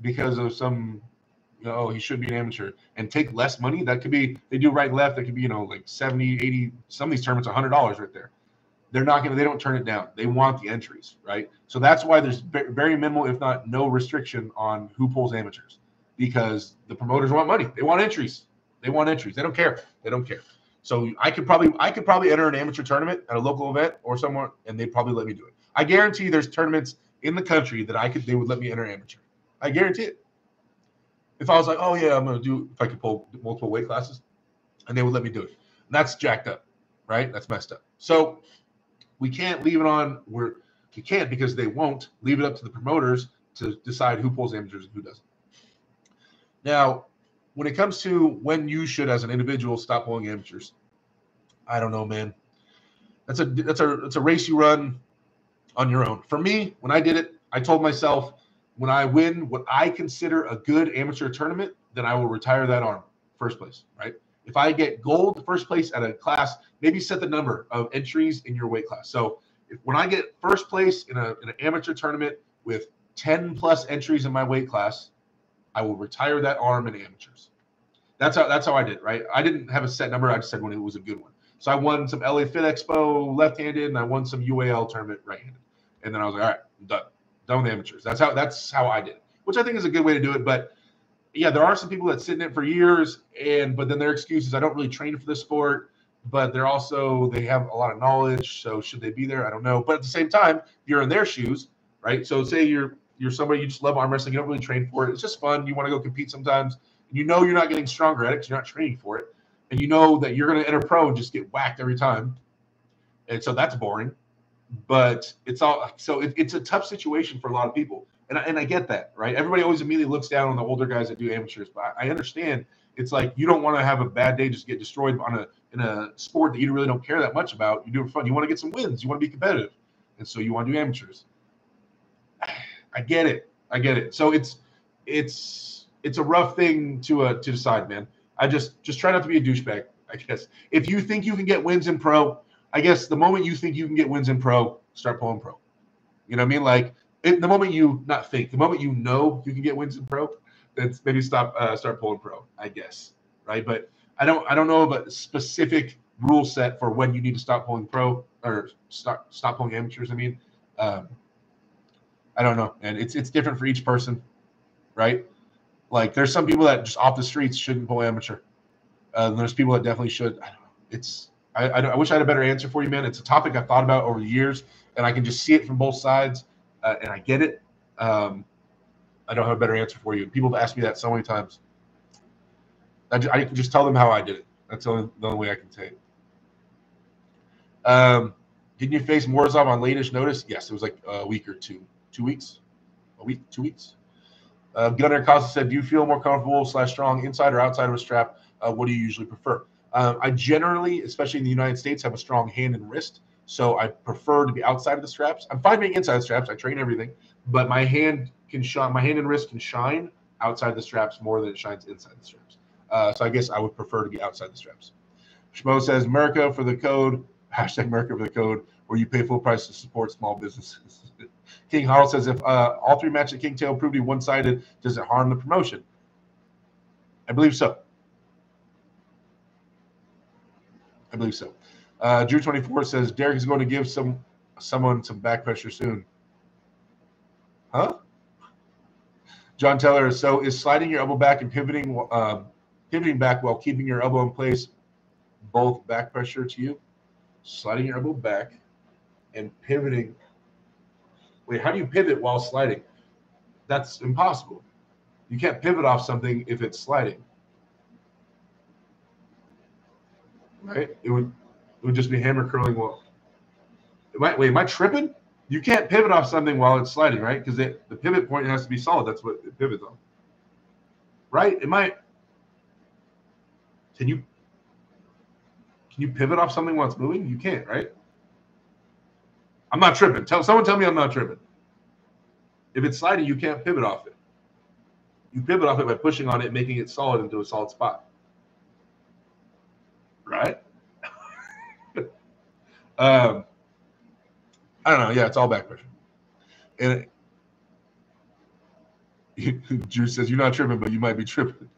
because of some, you know, oh, he should be an amateur and take less money, that could be, they do right left, that could be, you know, like 70, 80, some of these tournaments, $100 right there. They're not going to, they don't turn it down. They want the entries, right? So that's why there's very minimal, if not no restriction on who pulls amateurs because the promoters want money. They want entries. They want entries. They don't care. They don't care. So I could probably I could probably enter an amateur tournament at a local event or somewhere, and they'd probably let me do it. I guarantee there's tournaments in the country that I could they would let me enter amateur. I guarantee it. If I was like, oh yeah, I'm gonna do if I could pull multiple weight classes, and they would let me do it. And that's jacked up, right? That's messed up. So we can't leave it on we're we can't because they won't leave it up to the promoters to decide who pulls amateurs and who doesn't. Now, when it comes to when you should, as an individual, stop pulling amateurs, I don't know, man. That's a that's a that's a race you run on your own. For me, when I did it, I told myself when I win what I consider a good amateur tournament, then I will retire that arm first place, right? If I get gold first place at a class, maybe set the number of entries in your weight class. So if, when I get first place in, a, in an amateur tournament with 10 plus entries in my weight class, I will retire that arm in amateurs. That's how that's how I did, right? I didn't have a set number. I just said when it was a good one. So I won some LA Fit Expo left-handed, and I won some UAL tournament right-handed. And then I was like, all right, I'm done, done with amateurs. That's how that's how I did it, which I think is a good way to do it. But yeah, there are some people that sit in it for years, and but then their excuse is I don't really train for the sport. But they're also they have a lot of knowledge, so should they be there? I don't know. But at the same time, you're in their shoes, right? So say you're you're somebody you just love arm wrestling, you don't really train for it. It's just fun. You want to go compete sometimes. And you know you're not getting stronger at it because you're not training for it. And you know that you're going to enter pro and just get whacked every time. And so that's boring. But it's all so it, it's a tough situation for a lot of people. And I, and I get that, right? Everybody always immediately looks down on the older guys that do amateurs, but I, I understand it's like you don't want to have a bad day just get destroyed on a in a sport that you really don't care that much about. You do it for fun. You want to get some wins. You want to be competitive, and so you want to do amateurs. I get it. I get it. So it's it's it's a rough thing to uh, to decide, man. I just just try not to be a douchebag. I guess if you think you can get wins in pro, I guess the moment you think you can get wins in pro, start pulling pro. You know what I mean? Like the moment you not think, the moment you know you can get wins in pro, then maybe stop uh, start pulling pro. I guess right, but I don't I don't know of a specific rule set for when you need to stop pulling pro or start stop pulling amateurs. I mean, um, I don't know, and it's it's different for each person, right? Like there's some people that just off the streets shouldn't pull amateur. Uh, there's people that definitely should. I. It's I, I, I, wish I had a better answer for you, man. It's a topic I've thought about over the years, and I can just see it from both sides, uh, and I get it. Um, I don't have a better answer for you. People have asked me that so many times. I, I can just tell them how I did it. That's the only, the only way I can say it. Um, Didn't you face Morozov on latest notice? Yes, it was like a week or two. Two weeks? A week? Two weeks? Uh, Gunnar said, "Do you feel more comfortable slash strong inside or outside of a strap? Uh, what do you usually prefer?" Um, I generally, especially in the United States, have a strong hand and wrist, so I prefer to be outside of the straps. I'm fine being inside the straps. I train everything, but my hand can shine. My hand and wrist can shine outside the straps more than it shines inside the straps. Uh, so I guess I would prefer to be outside the straps. Schmo says, "America for the code." Hashtag America for the code, where you pay full price to support small businesses. King Harold says, if uh, all three matches at King Tail prove to be one sided, does it harm the promotion? I believe so. I believe so. Uh, Drew twenty four says Derek is going to give some someone some back pressure soon. Huh? John Teller. So is sliding your elbow back and pivoting uh, pivoting back while keeping your elbow in place both back pressure to you? Sliding your elbow back and pivoting. Wait, how do you pivot while sliding? That's impossible. You can't pivot off something if it's sliding. Right? It would it would just be hammer curling Well, Am I, wait, am I tripping? You can't pivot off something while it's sliding, right? Because the pivot point has to be solid. That's what it pivots on. Right? Am I? Can you can you pivot off something while it's moving? You can't, right? I'm not tripping. Tell someone tell me I'm not tripping. If it's sliding, you can't pivot off it. You pivot off it by pushing on it, making it solid into a solid spot. Right? um, I don't know. Yeah, it's all back pressure. And it, Drew says you're not tripping, but you might be tripping.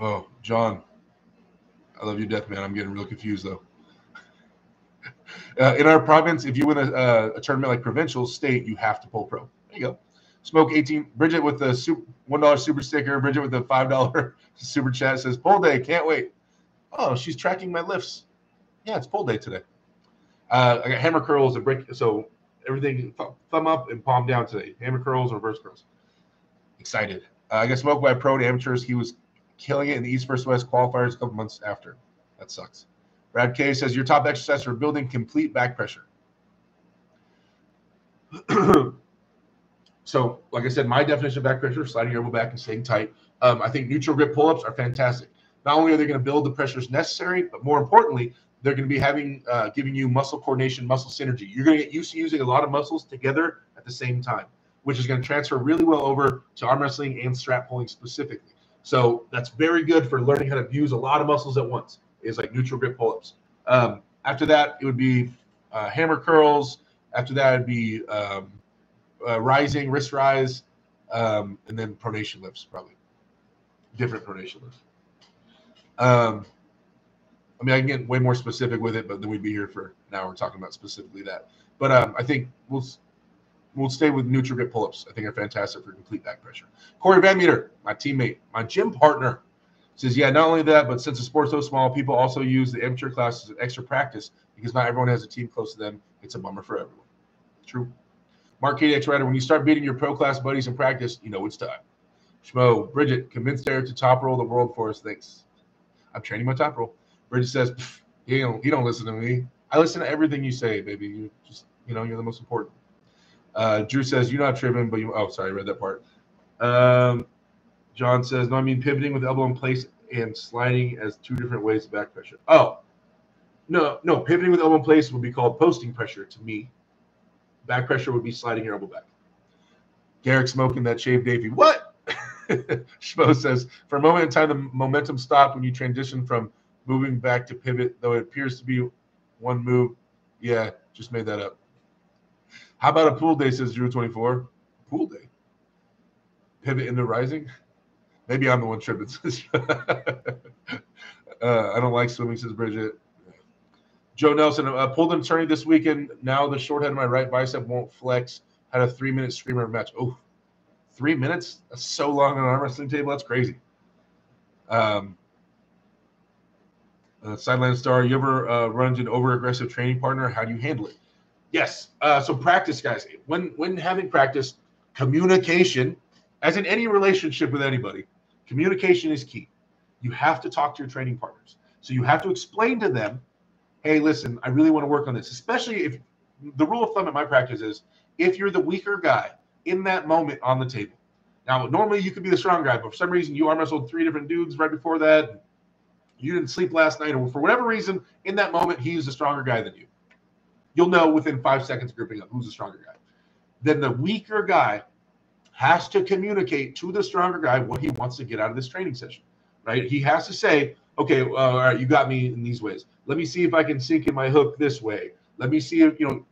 Oh, John, I love you, death man. I'm getting real confused though. Uh, in our province, if you win a, uh, a, tournament like provincial, state, you have to pull pro. There you go. Smoke 18. Bridget with the super, $1 super sticker. Bridget with the $5 super chat says, pull day. Can't wait. Oh, she's tracking my lifts. Yeah, it's pull day today. Uh, I got hammer curls and break. So everything thumb up and palm down today. Hammer curls and reverse curls. Excited. Uh, I got smoked by pro to amateurs. He was killing it in the East versus West qualifiers a couple months after. That sucks. Brad K says your top exercise for building complete back pressure. so, like I said, my definition of back pressure: sliding your elbow back and staying tight. Um, I think neutral grip pull-ups are fantastic. Not only are they going to build the pressures necessary, but more importantly, they're going to be having uh, giving you muscle coordination, muscle synergy. You're going to get used to using a lot of muscles together at the same time, which is going to transfer really well over to arm wrestling and strap pulling specifically. So that's very good for learning how to use a lot of muscles at once. Is like neutral grip pull-ups. Um, after that, it would be uh, hammer curls. After that, it'd be um, uh, rising, wrist rise, um, and then pronation lifts, probably different pronation lifts. Um, I mean, I can get way more specific with it, but then we'd be here for an hour talking about specifically that. But um, I think we'll we'll stay with grip pull-ups. I think are fantastic for complete back pressure. Corey Van Meter, my teammate, my gym partner, says, yeah, not only that, but since the sport's so small, people also use the amateur classes as extra practice because not everyone has a team close to them. It's a bummer for everyone. True. Mark KDX Rider, when you start beating your pro class buddies in practice, you know it's time. Schmo, Bridget, convince Derek to top roll the world for us. Thanks. I'm training my top roll. Bridget says, he don't, he don't listen to me. I listen to everything you say, baby. You just, you know, you're the most important. Uh, Drew says you're not tripping, but you. Oh, sorry, I read that part. Um, John says no. I mean pivoting with elbow in place and sliding as two different ways of back pressure. Oh, no, no. Pivoting with elbow in place would be called posting pressure to me. Back pressure would be sliding your elbow back. Garrick smoking that shaved Davy. What? Schmo says for a moment in time the momentum stopped when you transition from moving back to pivot, though it appears to be one move. Yeah, just made that up. How about a pool day, says Drew 24? Pool day. Pivot into rising? Maybe I'm the one tripping. uh, I don't like swimming, says Bridget. Joe Nelson, uh, pulled an turning this weekend. Now the short head of my right bicep won't flex. Had a three minute screamer match. Oh, three minutes? That's so long on an arm wrestling table. That's crazy. Um, uh, sideline star, you ever uh, run into an over aggressive training partner? How do you handle it? Yes. Uh, so practice, guys. When when having practice, communication, as in any relationship with anybody, communication is key. You have to talk to your training partners. So you have to explain to them, hey, listen, I really want to work on this. Especially if the rule of thumb at my practice is if you're the weaker guy in that moment on the table. Now, normally you could be the strong guy, but for some reason you arm wrestled three different dudes right before that. You didn't sleep last night, or for whatever reason, in that moment, he's a stronger guy than you. You'll know within five seconds grouping up who's the stronger guy. Then the weaker guy has to communicate to the stronger guy what he wants to get out of this training session, right? He has to say, okay, uh, all right, you got me in these ways. Let me see if I can sink in my hook this way. Let me see if, you know,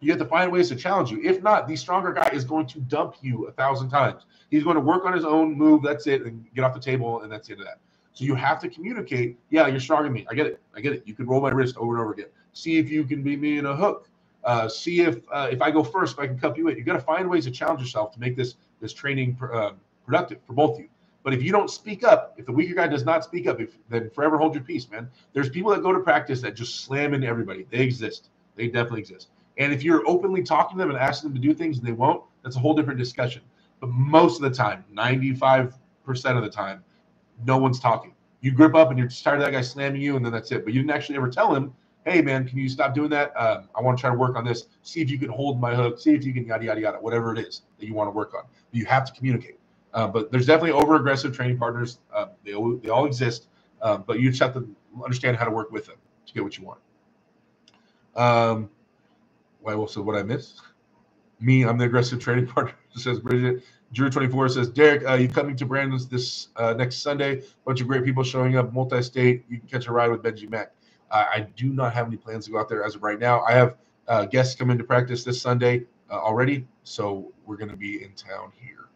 you have to find ways to challenge you. If not, the stronger guy is going to dump you a thousand times. He's going to work on his own move. That's it, and get off the table, and that's the end of that. So you have to communicate. Yeah, you're stronger than me. I get it. I get it. You can roll my wrist over and over again. See if you can beat me in a hook. Uh, see if uh, if I go first, if I can cup you in. You got to find ways to challenge yourself to make this this training uh, productive for both of you. But if you don't speak up, if the weaker guy does not speak up, if, then forever hold your peace, man. There's people that go to practice that just slam into everybody. They exist. They definitely exist. And if you're openly talking to them and asking them to do things and they won't, that's a whole different discussion. But most of the time, 95% of the time, no one's talking. You grip up and you're tired of that guy slamming you, and then that's it. But you didn't actually ever tell him, hey, man, can you stop doing that? Um, I want to try to work on this. See if you can hold my hook. See if you can yada, yada, yada, whatever it is that you want to work on. You have to communicate. Uh, but there's definitely over aggressive training partners. Uh, they, all, they all exist, uh, but you just have to understand how to work with them to get what you want. Um, well, so what I miss? Me, I'm the aggressive training partner, says Bridget. Drew24 says, Derek, uh, you coming to Brandon's this uh, next Sunday? Bunch of great people showing up, multi state. You can catch a ride with Benji Mack. Uh, I do not have any plans to go out there as of right now. I have uh, guests coming to practice this Sunday uh, already, so we're going to be in town here.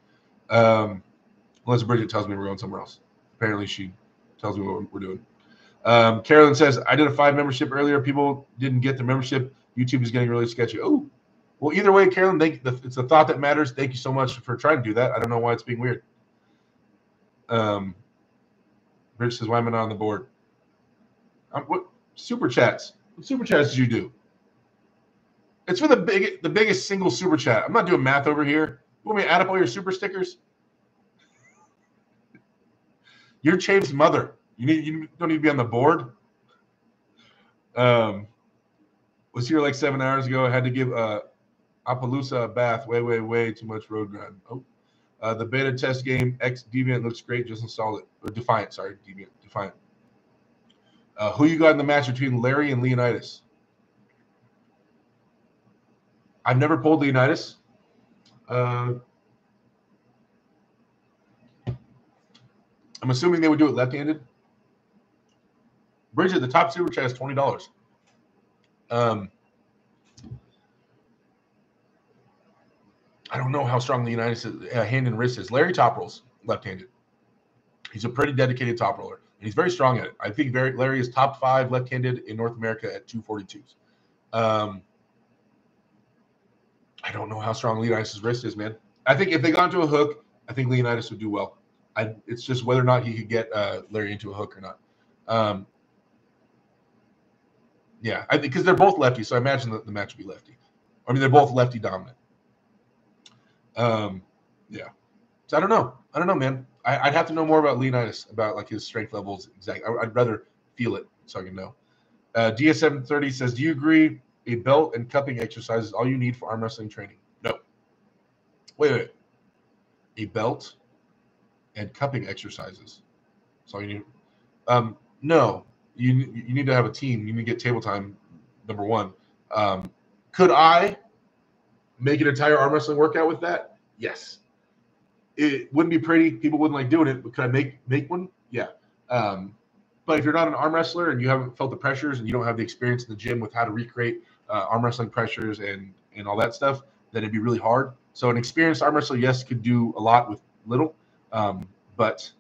Um, unless Bridget tells me we're going somewhere else. Apparently, she tells me what we're doing. Um, Carolyn says, I did a five membership earlier. People didn't get the membership. YouTube is getting really sketchy. Oh, well, either way, Carolyn, thank, it's a thought that matters. Thank you so much for trying to do that. I don't know why it's being weird. Um, Rich says, why am I not on the board? Um, what super chats? What super chats did you do? It's for the big, the biggest single super chat. I'm not doing math over here. You want me to add up all your super stickers? You're Chave's mother. You need you don't need to be on the board. Um, was here like seven hours ago. I had to give uh, Appaloosa a bath. Way, way, way too much road grind. Oh, uh, the beta test game X Deviant looks great. Just install it. Or Defiant, sorry, Deviant, Defiant. Uh, who you got in the match between Larry and Leonidas? I've never pulled Leonidas. Uh, I'm assuming they would do it left-handed. Bridget, the top super chat is twenty dollars. Um, I don't know how strong the United uh, hand and wrist is. Larry top rolls left-handed. He's a pretty dedicated top roller, and he's very strong at it. I think very, Larry is top five left-handed in North America at 242s. Um, I don't know how strong Leonidas' wrist is, man. I think if they got into a hook, I think Leonidas would do well. I, it's just whether or not he could get uh, Larry into a hook or not. Um, yeah, I because they're both lefty, so I imagine that the match would be lefty. I mean, they're both lefty dominant. Um, yeah. So I don't know. I don't know, man. I, would have to know more about Leonidas, about like his strength levels. Exactly. I, would rather feel it so I can know. Uh, DS730 says, "Do you agree a belt and cupping exercise is all you need for arm wrestling training?" No. Wait, wait. A belt and cupping exercises. All you need. Um, no, you you need to have a team. You need to get table time. Number one. Um, could I make an entire arm wrestling workout with that? Yes. It wouldn't be pretty. People wouldn't like doing it. But could I make make one? Yeah. Um, but if you're not an arm wrestler and you haven't felt the pressures and you don't have the experience in the gym with how to recreate uh, arm wrestling pressures and and all that stuff, then it'd be really hard. So an experienced arm wrestler, yes, could do a lot with little, um, but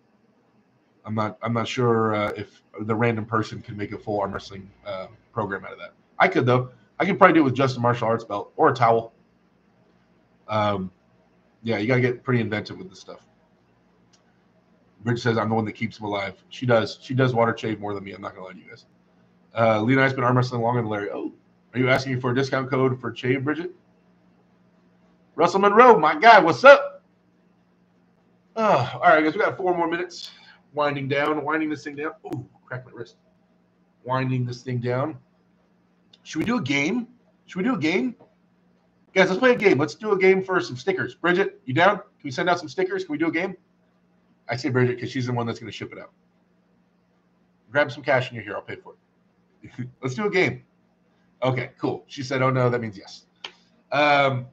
I'm not I'm not sure uh, if the random person can make a full arm wrestling uh, program out of that. I could though. I could probably do it with just a martial arts belt or a towel. Um, yeah, you gotta get pretty inventive with this stuff. Bridge says I'm the one that keeps him alive. She does. She does water shave more than me. I'm not gonna lie to you guys. Uh, Leonidas' been arm wrestling longer than Larry. Oh, are you asking me for a discount code for Chave, Bridget? Russell Monroe, my guy, what's up? Oh, all right, guys, we got four more minutes. winding down, winding this thing down. Ooh, crack my wrist. Winding this thing down. Should we do a game? Should we do a game? Guys, let's play a game. Let's do a game for some stickers. Bridget, you down? Can we send out some stickers? Can we do a game? I say Bridget because she's the one that's going to ship it out. Grab some cash in your here. I'll pay for it. let's do a game. Okay, cool. She said, oh no, that means yes. Um,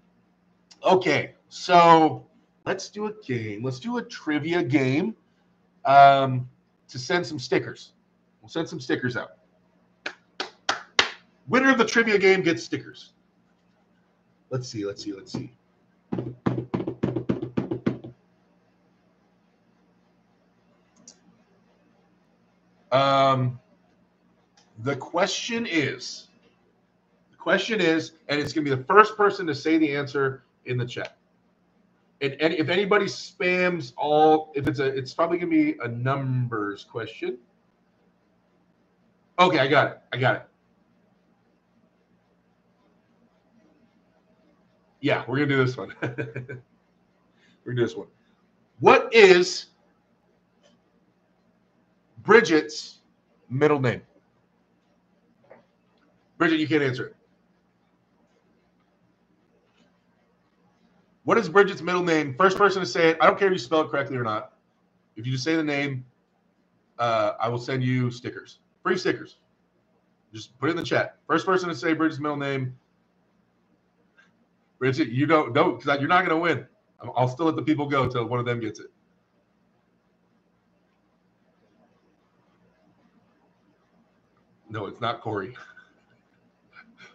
okay, so let's do a game. Let's do a trivia game um, to send some stickers. We'll send some stickers out. Winner of the trivia game gets stickers. Let's see, let's see, let's see. Um, the question is, the question is, and it's going to be the first person to say the answer in the chat. And, and if anybody spams all, if it's a, it's probably going to be a numbers question. Okay, I got it. I got it. Yeah, we're gonna do this one. we're gonna do this one. What is Bridget's middle name? Bridget, you can't answer it. What is Bridget's middle name? First person to say it. I don't care if you spell it correctly or not. If you just say the name, uh, I will send you stickers. Free stickers. Just put it in the chat. First person to say Bridget's middle name Richard, you don't don't because you're not going to win. I'll still let the people go until one of them gets it. No, it's not Corey.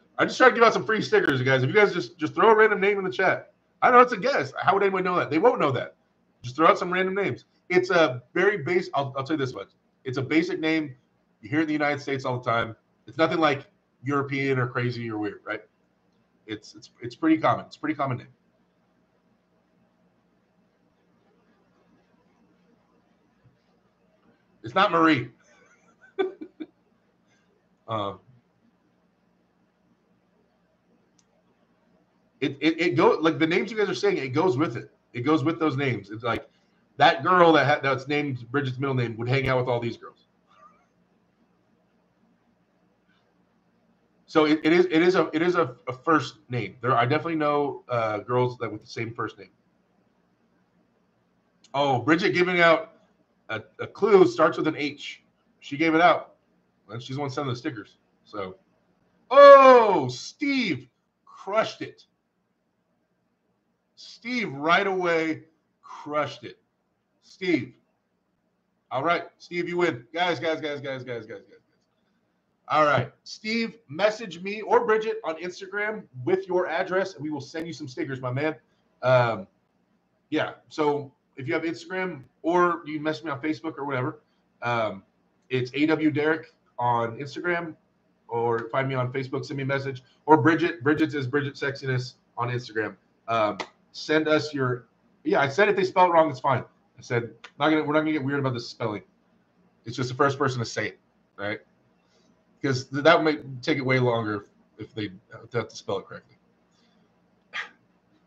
I just try to give out some free stickers, you guys. If you guys just just throw a random name in the chat, I don't know. It's a guess. How would anyone know that? They won't know that. Just throw out some random names. It's a very base. I'll, I'll tell you this much. It's a basic name. You hear in the United States all the time. It's nothing like European or crazy or weird, right? It's it's it's pretty common. It's pretty common name. It's not Marie. uh, it it, it goes like the names you guys are saying. It goes with it. It goes with those names. It's like that girl that had, that's named Bridget's middle name would hang out with all these girls. So it, it is it is a it is a, a, first name. There I definitely know uh, girls that with the same first name. Oh, Bridget giving out a, a clue starts with an H. She gave it out. And she's the one sending the stickers. So, oh, Steve crushed it. Steve right away crushed it. Steve. All right, Steve, you win. Guys, guys, guys, guys, guys, guys, guys. All right. Steve, message me or Bridget on Instagram with your address, and we will send you some stickers, my man. Um, yeah. So if you have Instagram or you message me on Facebook or whatever, um, it's AW Derek on Instagram or find me on Facebook, send me a message. Or Bridget, Bridget's is Bridget Sexiness on Instagram. Um, send us your yeah, I said if they spell it wrong, it's fine. I said not gonna we're not gonna get weird about the spelling. It's just the first person to say it, right? Because that might take it way longer if they have to spell it correctly.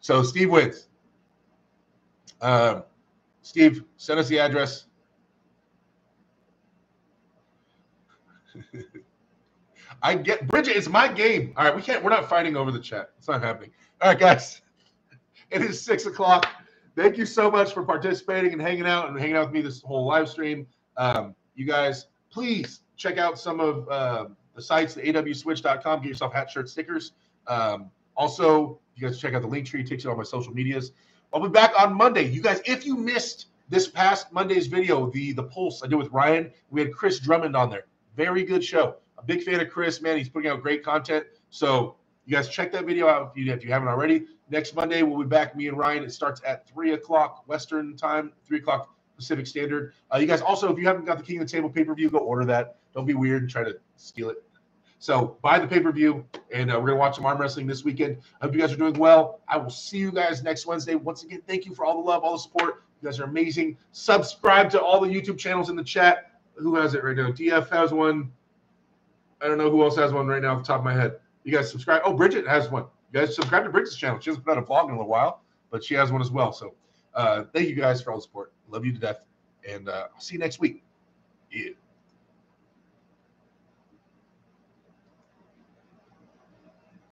So Steve wins. Uh, Steve, send us the address. I get Bridget. It's my game. All right, we can't. We're not fighting over the chat. It's not happening. All right, guys. It is six o'clock. Thank you so much for participating and hanging out and hanging out with me this whole live stream. Um, you guys, please check out some of uh, the sites, the awswitch.com. Get yourself hat, shirt, stickers. Um, also, you guys check out the link tree. Takes you all my social medias. I'll be back on Monday. You guys, if you missed this past Monday's video, the the pulse I did with Ryan, we had Chris Drummond on there. Very good show. A big fan of Chris, man. He's putting out great content. So you guys check that video out if you, if you haven't already. Next Monday, we'll be back, me and Ryan. It starts at 3 o'clock Western time, 3 o'clock Pacific Standard. Uh, you guys also, if you haven't got the King of the Table pay per view, go order that. Don't be weird and try to steal it. So buy the pay per view, and uh, we're gonna watch some arm wrestling this weekend. I hope you guys are doing well. I will see you guys next Wednesday. Once again, thank you for all the love, all the support. You guys are amazing. Subscribe to all the YouTube channels in the chat. Who has it right now? DF has one. I don't know who else has one right now off the top of my head. You guys subscribe. Oh, Bridget has one. You guys subscribe to Bridget's channel. She hasn't put out a vlog in a little while, but she has one as well. So uh, thank you guys for all the support. Love you to death And uh, I'll see you next week. Yeah.